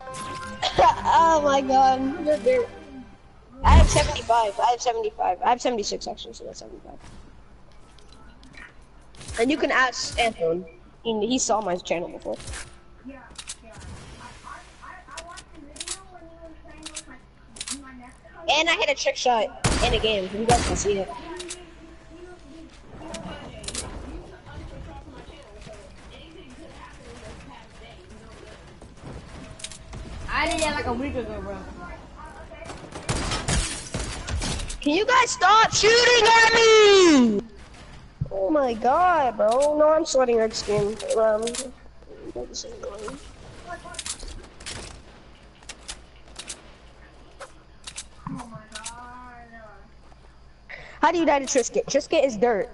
oh my god, you're dirt. I have 75. I have 75. I have 76 actually, so that's 75. And you can ask Anton. He, he saw my channel before. Yeah. And I hit a trick shot in a game. You guys can see it. I did that like a week ago, bro. Can you guys stop shooting at me? Oh my god, bro. No, I'm sweating red skin. Um, that's annoying. How do you die to Trisket? Trisket is dirt.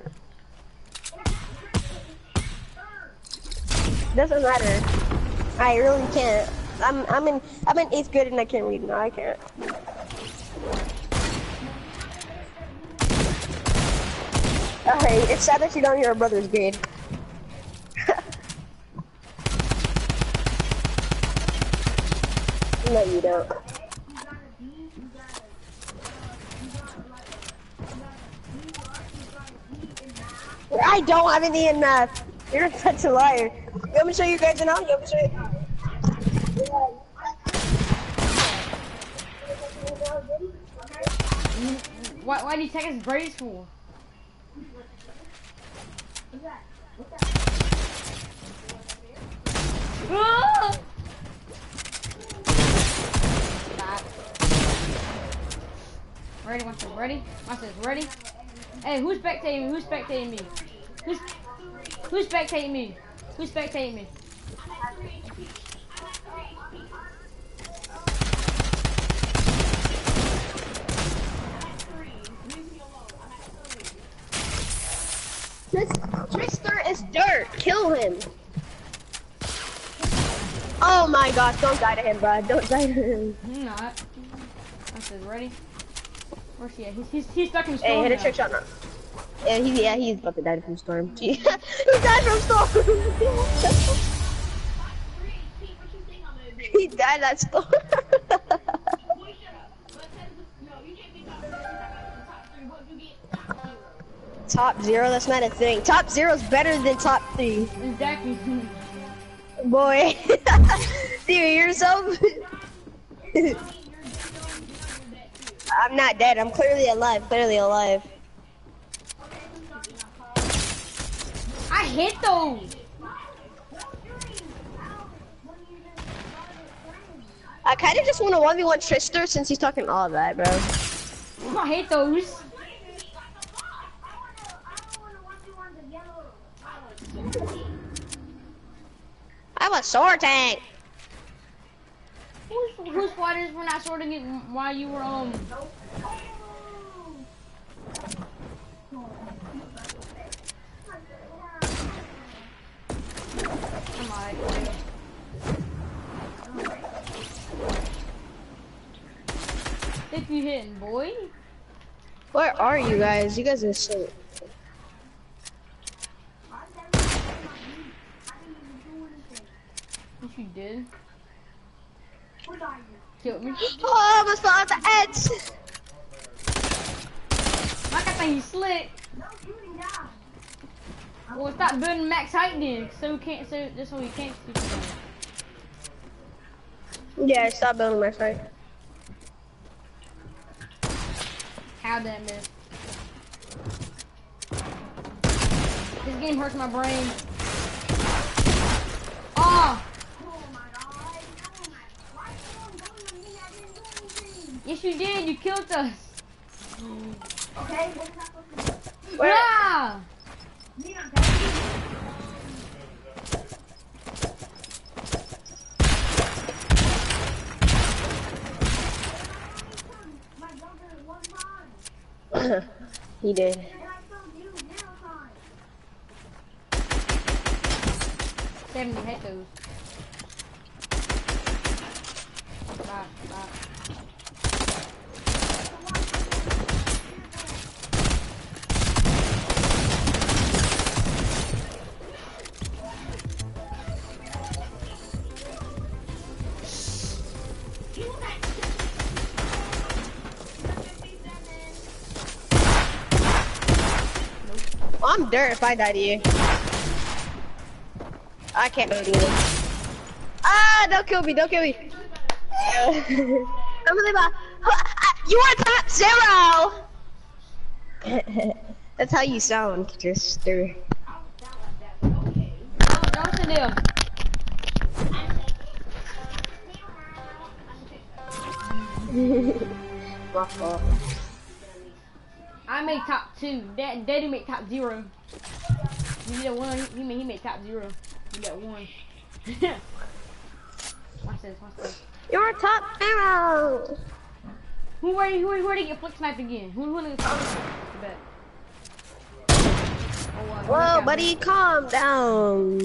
Doesn't matter. I really can't. I'm I'm in I'm in eighth grade and I can't read. No, I can't. Oh, Alright, it's sad that you don't hear a brother's grade. no, you don't. I don't have any in math. You're such a liar. You want me to show you guys now? You want me to show you? Why, why do you take his braids for? Ready, watch this, ready? Watch this, ready? Hey, who's spectating me? Who's spectating me? Who's, who's spectating me? Who's spectating me? Tris Trister is dirt. Kill him. Oh my gosh, don't die to him, bro. Don't die to him. I'm not. Watch this, ready? Where's he at? He's, he's, he's stuck in the Hey, storm hit a now. trick shot now. Yeah, he, yeah, he's about to die from storm. he died from storm. he died that storm. top zero, that's not a thing. Top zero is better than top three. Exactly. Boy. Do you hear yourself? I'm not dead. I'm clearly alive. Clearly alive. I hit those. I kind of just want to 1v1 Trister since he's talking all that, bro. I hate those. a sword tank. Whose, whose is we're not sorting it while you were um? If you hitting, boy. Where are you guys? You guys are so Yes, you did. What? Killed me. Oh, I almost fell off the edge. Like I think you slick. No shooting down. Well, stop building max height then, so we can't. So this way we can't see. each other. Yeah, stop building my site. How that miss? This game hurts my brain. Oh, Oh my god. Oh my. Why are you going on me? I didn't do anything. Yes you did. You killed us. Okay, what's that supposed to? Where? Yeah. Me, I'm telling you. My brother is one time. he did. And I told you. Seventy hit those. I'm dirt if I die to you. I can't do it. Ah, don't kill me, don't kill me. I'm really bad. You are top zero! That's how you sound, Trister. Don't, don't there. My fault. I made top two. Dad, Daddy made top zero. You did one. He made he made top zero. You got one. watch this. Watch this. You're top zero! Who where who where to get flick sniped again? Who who sniped? Bet. Oh, wow, Whoa, buddy, calm down.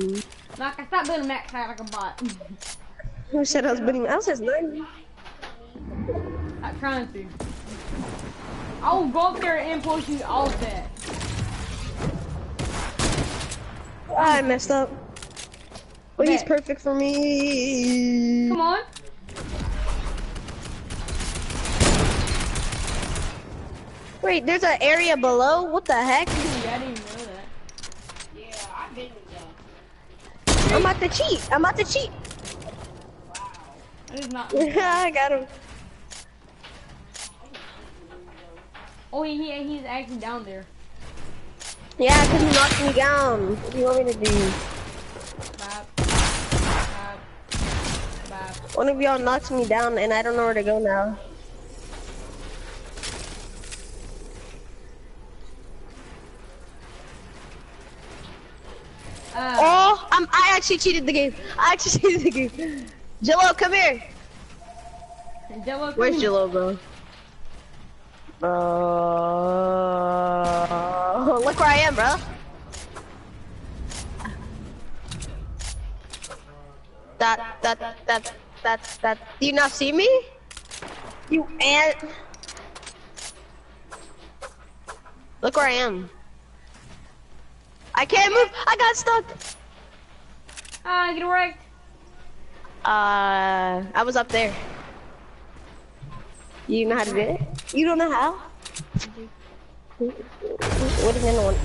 Like I stopped building max like a bot. Who said I was beating? I was just nine. I'm trying to. I'll go up there and push you all that. I messed up. But he's perfect for me. Come on. Wait, there's an area below? What the heck? Yeah, I didn't know that. I'm about to cheat. I'm about to cheat. I did not. I got him. Oh, he, he he's actually down there. Yeah, because he knocked me down. What do you want me to do? Bop. Bop. Bop. One of y'all knocks me down and I don't know where to go now. Uh, Oh, I'm, I actually cheated the game. I actually cheated the game. Jello, come here. Jello, Where's Jello, bro? Uh, look where I am, bro. That, that, that, that, that. Do you not see me? You ant. Look where I am. I can't move. I got stuck. Ah, get wrecked. Uh, I was up there. You know how to do it? You don't know how? What is another want?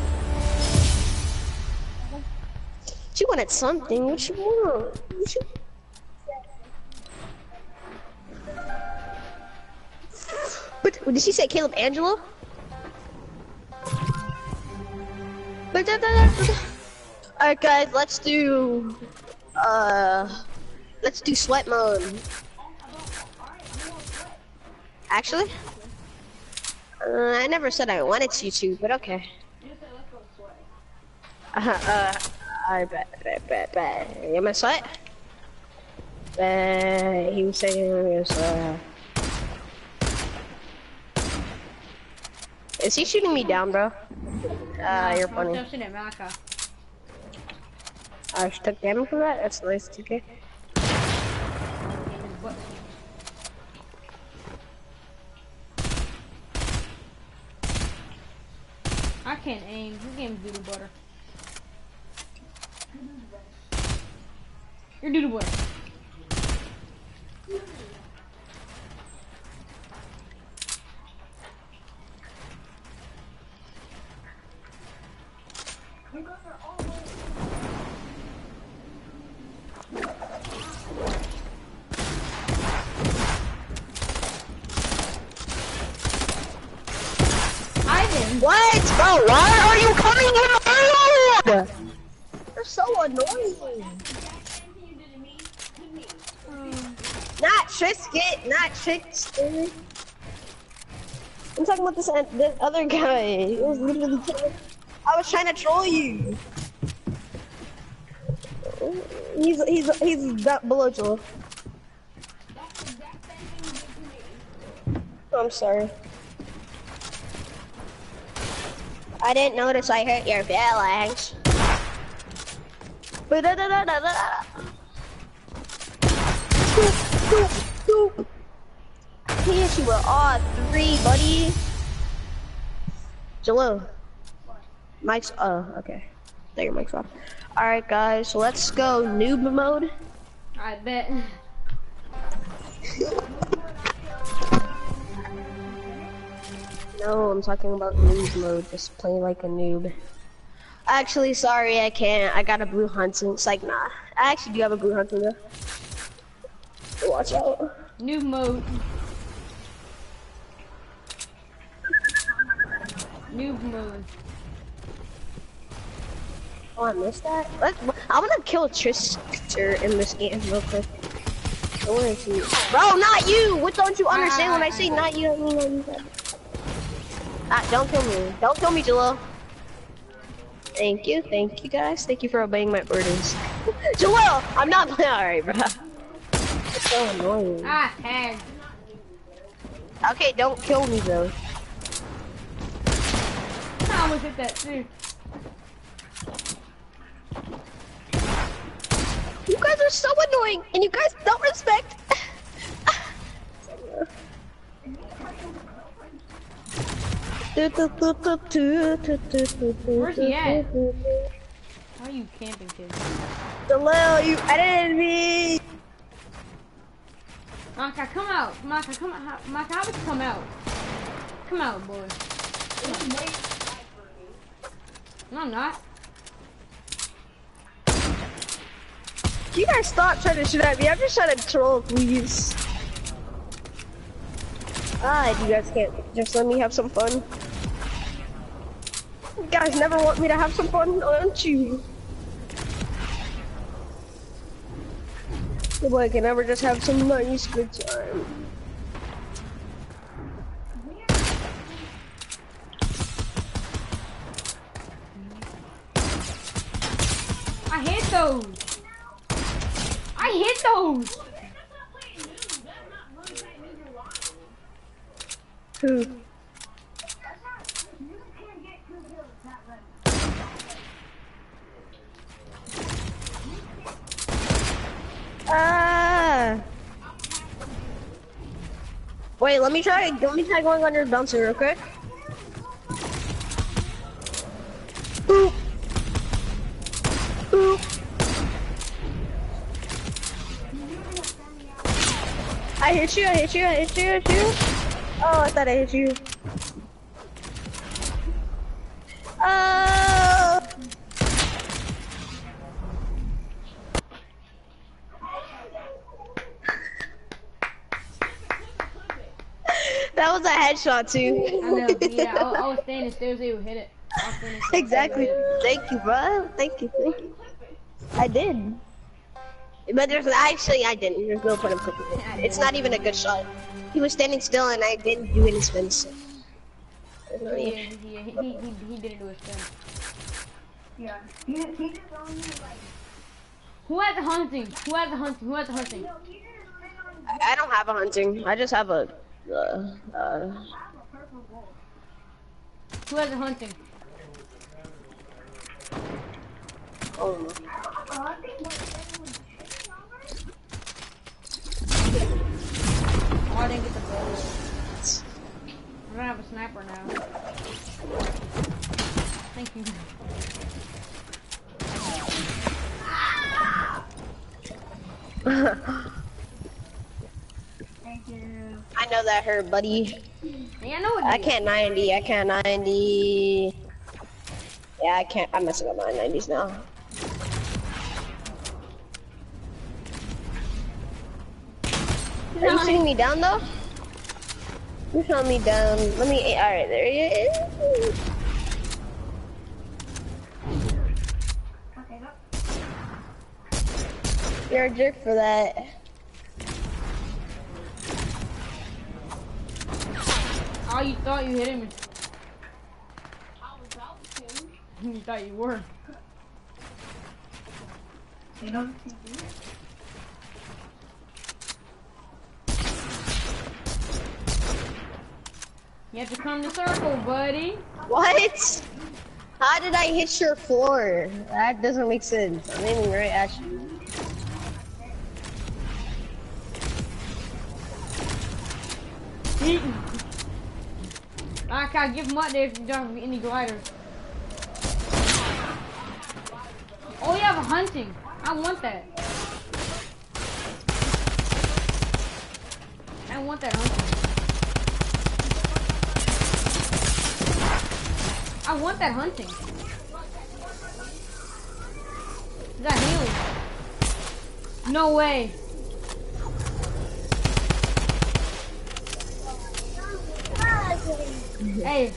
She wanted something. What she want? What she... But did she say Caleb Angelo? But da- da- da- da- da. Alright guys, let's do uh let's do sweat mode. Actually? Uh, I never said I wanted you to, but okay. Uh, uh, I bet, bet, bet, bet. You I sweat? Bet. He was saying he was, uh... Is he shooting me down, bro? Ah, uh, you're funny. I should took damage from that? That's nice, 2K. I can't aim. This game's doodle butter. You're doodle butter. Ivan. What? Bro, why are you coming in my road? You're so annoying. Not I'm talking about this, this other guy. It was literally I was trying to troll you. He's he's he's that below Joel. Oh, I'm sorry. I didn't notice I hurt your feelings. Ba-da-da-da-da-da. Scoop, scoop, scoop. Hit you with all three, buddy. Jalil. Mike's, oh, okay. There your mic's off. Alright, guys, so let's go noob mode. I bet. No, I'm talking about noob mode, just play like a noob. Actually, sorry, I can't. I got a blue hunting. It's like, nah. I actually do have a blue hunting though. Watch out. New mode. New mode. Oh, I missed that. Let's, I'm gonna kill Trister in this game real quick. I wanna see. Bro, not you! What don't you understand when I say not you? I mean, not you. Ah, don't kill me. Don't kill me, Jalil. Thank you, thank you guys. Thank you for obeying my orders. Jalil, I'm not playing. Alright, bro. It's so annoying. Ah, tag. Okay, don't kill me though. I almost hit that too. You guys are so annoying, and you guys don't respect. Where's he at? Why are you camping, kid? Jalil, you edited me. Maka, come out. Maka, come out. Maka, how would come out? Come out, boy. No, I'm not. You guys stop trying to shoot at me. I'm just trying to troll, please. Ah, you guys can't just let me have some fun. You guys never want me to have some fun, don't you? The boy can never just have some nice good time. Those. Who? Ah. Wait, let me try. Let me try going under the bouncer, real Boop. Hit you. I hit you. I hit you. I hit you. Oh, I thought I hit you. Oh. that was a headshot too. I know. Yeah, I, I was standing still so you hit it. I was standing still. exactly. Thank you, bro. Thank you. Thank you. I did. But there's actually I didn't. There's no point in cooking it. It's not even a good shot. He was standing still and I didn't do any spins. There's no Yeah, he, he, he, he, he didn't do a thing. Yeah. He, he just only like. Who has a hunting? Who has a hunting? Who has a hunting? No, he didn't land on the I I don't have a hunting. I just have a. Uh, uh, purple wall. Who has a hunting? oh no. Oh, I think what they would check over. Oh, I didn't get the ball. I'm gonna have a sniper now. Thank you. Thank you. I know that hurt, buddy. Yeah, I know what I can't 90. I can't 90. Yeah, I can't. I'm messing up my 90s now. Are you shooting me down though? You shot me down. Let me. All right, there he is. You're a jerk for that. Oh, you thought you hit him. I was about to. You thought you were. You know you have to come to circle, buddy. What? How did I hit your floor? That doesn't make sense. I'm aiming right at you. I can't give him up there if you don't have any gliders. Oh, you have a hunting. I want that. I want that hunting. I want that hunting. That healing? No way. Hey,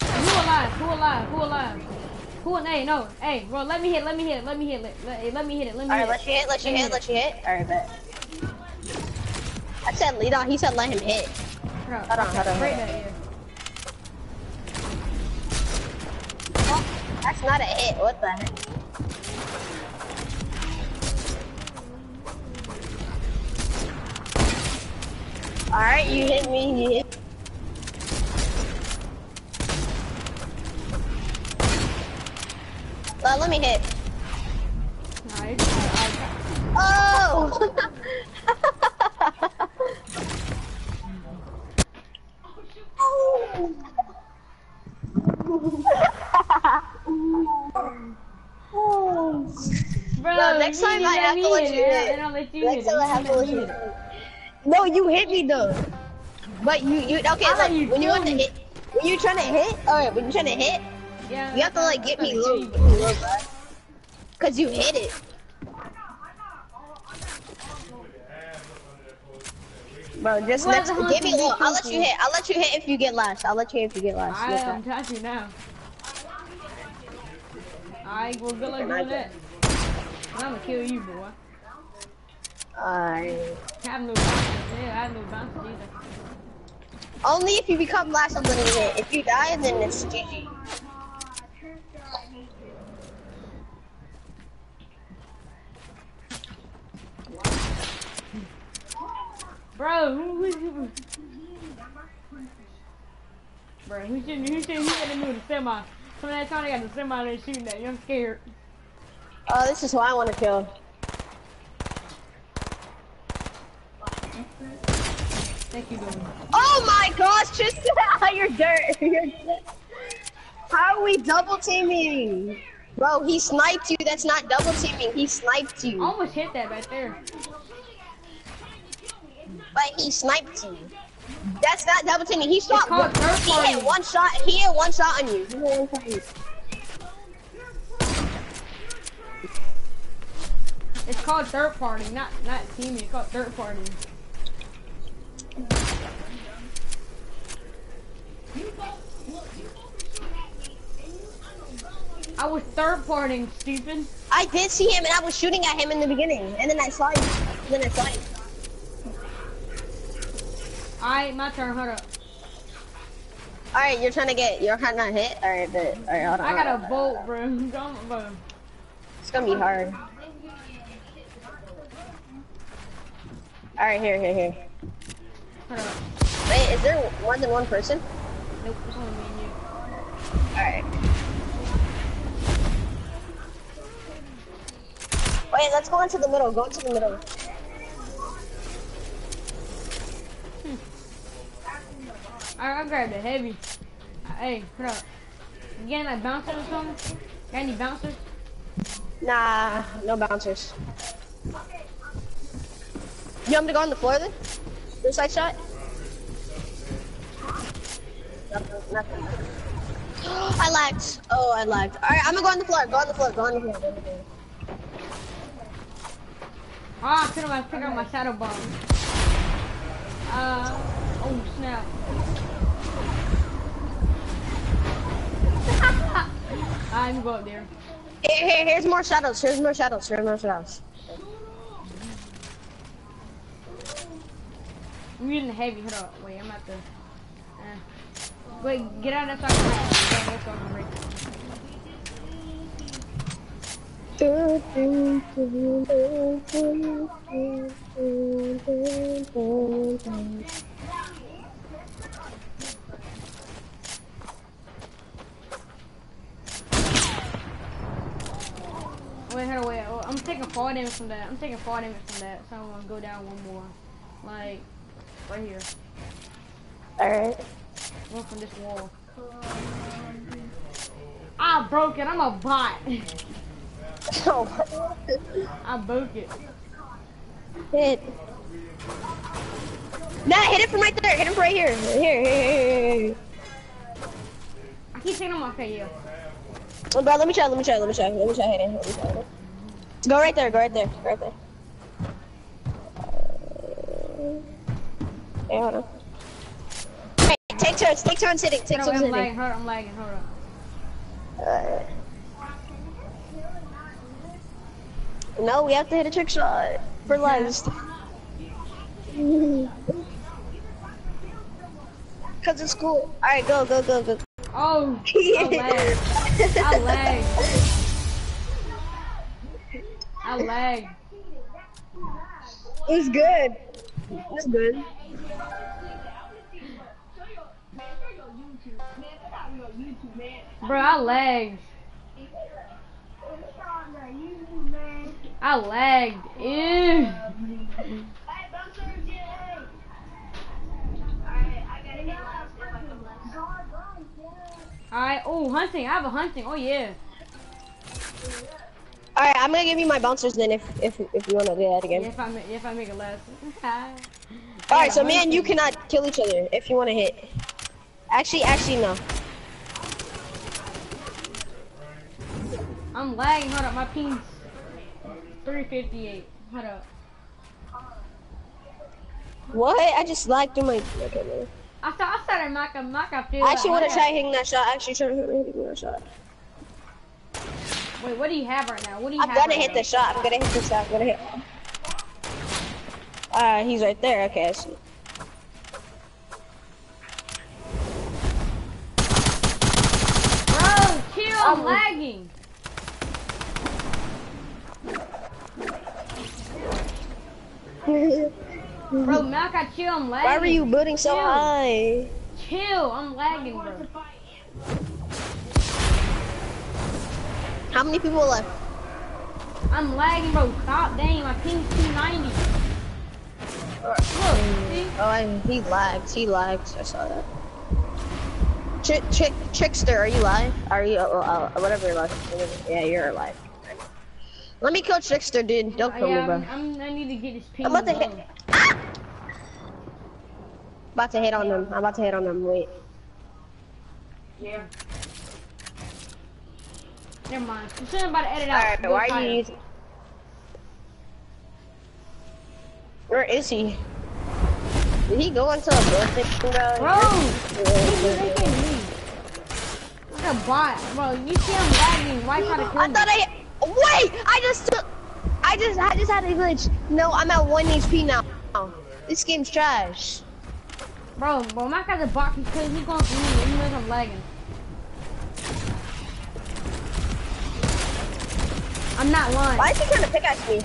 who alive? Who alive? Who alive? Who? Hey, no. Hey, bro, let me hit. Let me hit. Let me hit. Let, let, let me hit it. Let me hit. All right, let you hit. Let you hit. Let you hit. All right, bet. I said lead on. He said let him hit. Bro, Hold on, hold on, hold on. That's not a hit. What the heck? All right, you hit me. You hit. Well, let me hit. Alright, alright. Oh! Bro, No, next you time need I have me to let hit you it, hit. And I'll let you hit it. I have to let let you hit. No, you hit me though. But you, you okay? I thought you when you want to hit, when you trying to hit, all right, when you trying to hit, Yeah, you have to like get me low, you get do me it. low. Cause you hit it. Bro, just next, give me low. I'll let you hit. I'll let you hit if you get last. I'll let you hit if you get last. I am touching now. Alright, well, good luck doing nice. That. I'm gonna kill you, boy. I have no bounces. Yeah, I have no bounces either. Only if you become last, I'm letting. If you die, then it's GG. Bro, who, who, who, Bro, who shouldn't, who shouldn't, who shouldn't move the semi? Some of that time they got the semi there shooting at you. I'm scared. Oh, this is who I want to kill. Thank you. Oh my gosh, Tristan, you're dirt. You're dirt. How are we double teaming? Bro, he sniped you. That's not double teaming. He sniped I you. almost hit that right there. But he sniped you. That's not double teaming. He shot one. He hit one shot. He hit one shot on you. He hit one shot on you. It's called third party, not not teaming. It's called third party. I was third partying, Stephen. I did see him, and I was shooting at him in the beginning, and then I saw you. Then I saw you. Alright, my turn. Hold up. All right, you're trying to get. You're trying to hit. All right, but all right, hold on. I got a bolt, bro. Don't, bro. It's gonna be hard. All right, here, here, here. Wait, is there more than one person? Nope, it's only me and you. All right. Wait, let's go into the middle. Go into the middle. Hmm. I, I grabbed a heavy. Uh, hey, hold up. Getting like bouncers or something? Got any bouncers? Nah, no bouncers. You want me to go on the floor then? Suicide shot? Nothing, nothing. I lagged. Oh, I lagged. Alright, I'm gonna go on the floor. Go on the floor. Go on the floor. Go on the floor. Ah, I picked up my, pick up my shadow bomb. Uh, oh snap. I'm go up there. Here, here, here's more shadows. Here's more shadows. Here's more shadows. I'm using heavy. Hold up. Wait, I'm at the. Uh, wait, get out of that breaking. Wait, hold on, wait. Oh, I'm taking fall damage from that. I'm taking fall damage from that, so I'm gonna go down one more. Like, right here. Alright. One from this wall. I broke it. I'm a bot. Oh, I broke it. hit. Nah, hit it from right there. Hit him from right here. Here, here, here, here. I keep taking them off at you. Oh, bro, let me try. Let me try. Let me try. Let me try hitting. Let me try hitting. Go right there. Go right there. Go right there. Hey, hold on. Hey, take turns. Take turns hitting. Take on, turns I'm hitting. lagging. Hold on, I'm lagging. Hold on. Uh, no, we have to hit a trick shot for last. Cause it's cool. All right, go, go, go, go. Oh, I lagged. I lagged. I lagged. It's good. It's good. Bro, I lagged. I lagged. Ew. Alright, oh, hunting. I have a hunting. Oh, yeah. All right, I'm gonna give you my bouncers then if if if you wanna do that Yeah, again. if I, if I make it last. All right, so me and you cannot kill each other if you wanna hit. Actually, actually no. I'm lagging. Hold up. My ping's 358. Hold up. What? I just lagged through my. Okay, man. I, start, I started knocking, knocking field. I actually wanna try hitting that shot. I actually try hitting that shot. Wait, what do you have right now? What do you I'm have gonna right hit now? the shot. I'm gonna hit the shot. I'm gonna hit. Uh, he's right there. Okay, I see. Bro, chill. I'm lagging. Bro, Malcolm, chill. I'm lagging. Why were you building so Chill. high? Chill. I'm lagging, bro. How many people left? I'm lagging, bro. Stop. Dang, my ping's 290. Oh, I, he lagged. He lagged. I saw that. Trick, trick, trickster, are you live? Are you? Uh, uh, whatever you're live. Yeah, you're alive. Let me kill trickster, dude. Don't kill yeah, me, bro. I'm, I'm, I need to get his ping. I'm about to hit. Ah! About to hit on them. I'm about to hit on them. Wait. Yeah. Never mind. I'm about to edit out. Alright, why are you using? Where is he? Did he go into a building, bro? Bro, he's making me. What a bot, bro. You see him lagging. Why try to kill I me? thought I. Wait! I just took. I just. I just had a glitch. No, I'm at one HP now. This game's trash. Bro, bro, my guy's a bot because he's going for me. He knows I'm lagging. I'm not lying. Why is he trying to pickaxe me?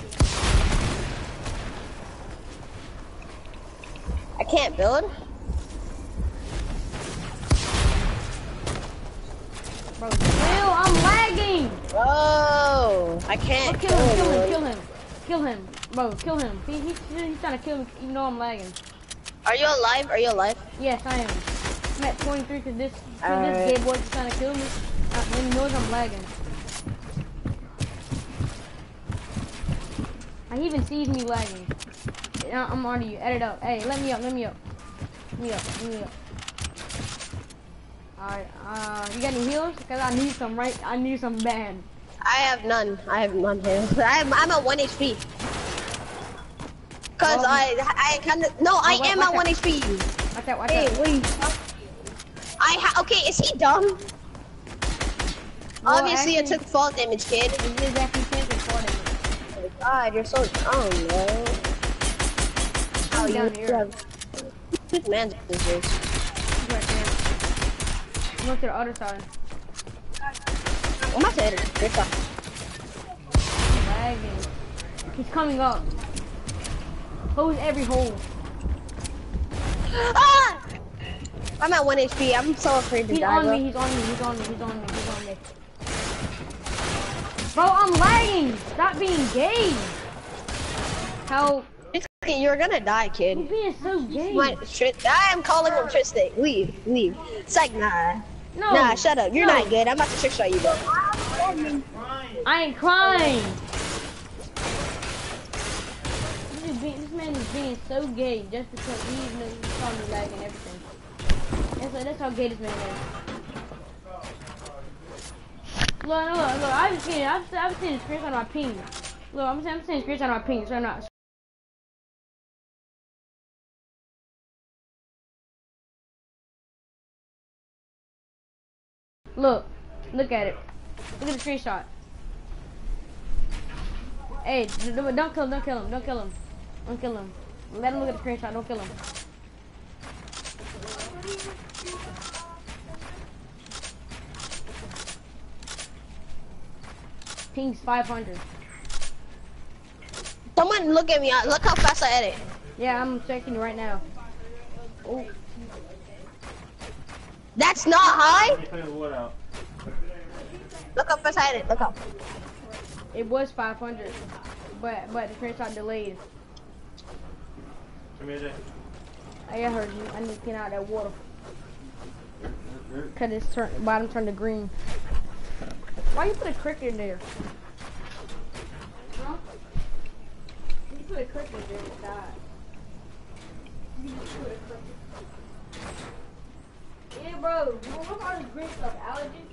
Can't build. Bro, chill. I'm lagging. Bro, I can't. kill him, kill him, kill him. Kill him. Bro, kill him. He, he, he's trying to kill me even though I'm lagging. Are you alive? Are you alive? Yes, I am. I'm at 23 because this, cause this gay boy's trying to kill me. Uh, when he knows I'm lagging. He even sees me lagging. Yeah, I'm on to you. Edit up. Hey, let me up. Let me up. Let me up. Let me up. Alright. Uh, you got any heals? Cause I need some. Right. I need some bad. I have none. I have none here. I'm, I'm at 1 HP. Cause Oh. I, I kind of, no, I Oh, wait, am at 1 out. HP. Watch out. Watch Hey, out. wait. I ha- okay, is he dumb? Well, Obviously, actually- I took fall damage, kid. Is actually camping. Oh my God, you're so dumb, man. Oh, you down here. have- Good man, this is. He's right there. Look to the other side. I'm about to hit it. Good shot. Lagging. He's coming up. Close every hole. Ah! I'm at 1 HP. I'm so afraid to He's die, on bro. me, he's on me, he's on me, he's on me, he's on me. Bro, I'm lagging! Stop being gay! Okay, you're gonna die, kid. you kid. being so gay? My, I am calling him Tristan. Leave, leave. It's like, nah. no, Nah, shut up. You're no, not good. I'm about to trick shot you, bro. I ain't crying! This, being, this man is being so gay just because he knows he's calling me lag and everything. That's, that's how gay this man is. Look, look, look, I've seen, I've, I've seen a screenshot on my ping. Look, I'm, I'm seeing a screenshot on my ping, so I'm not. Look, look at it. Look at the screenshot. Hey, d- d- don't kill him, don't kill him, don't kill him. Don't kill him. Let him look at the screenshot, don't kill him. Ping's 500. Someone look at me. uh, Look how fast I edit. Yeah, I'm checking right now. Oh, That's not high. Clean the wood out. Look how fast I edit. Look how. it was 500, but but the screenshot delayed. Come here, Jay. I heard you. I need to get out of that water. Cause it's turn bottom turned to green. Why you put a cricket in there? Huh? You put a cricket in there bro. What about this green stuff? Allergy?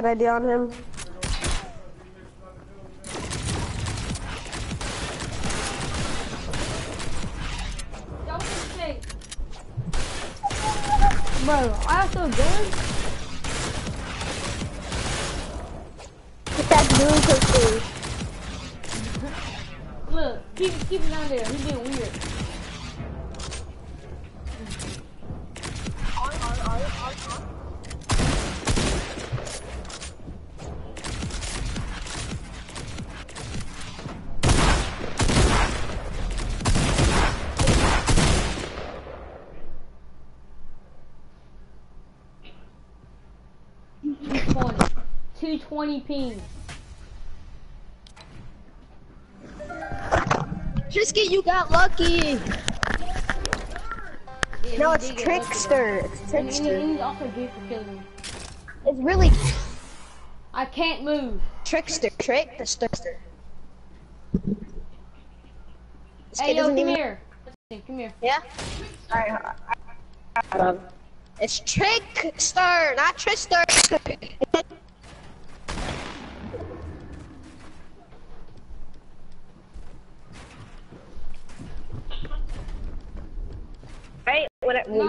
An idea on him? Bro, I so good. That's doing cookies. Look, keep keep it down there. He's being weird. Two twenty. Two twenty ping. Trisky, you got lucky. Yeah, No, it's did lucky, though. Trickster. It's And, and, Trickster. also good for killing me. It's really I can't move. Trickster. Trick the Trickster. This Hey, yo, come even- here. Come here. Yeah? Alright. Um, it's Trickster, not Trister. Whatever. No,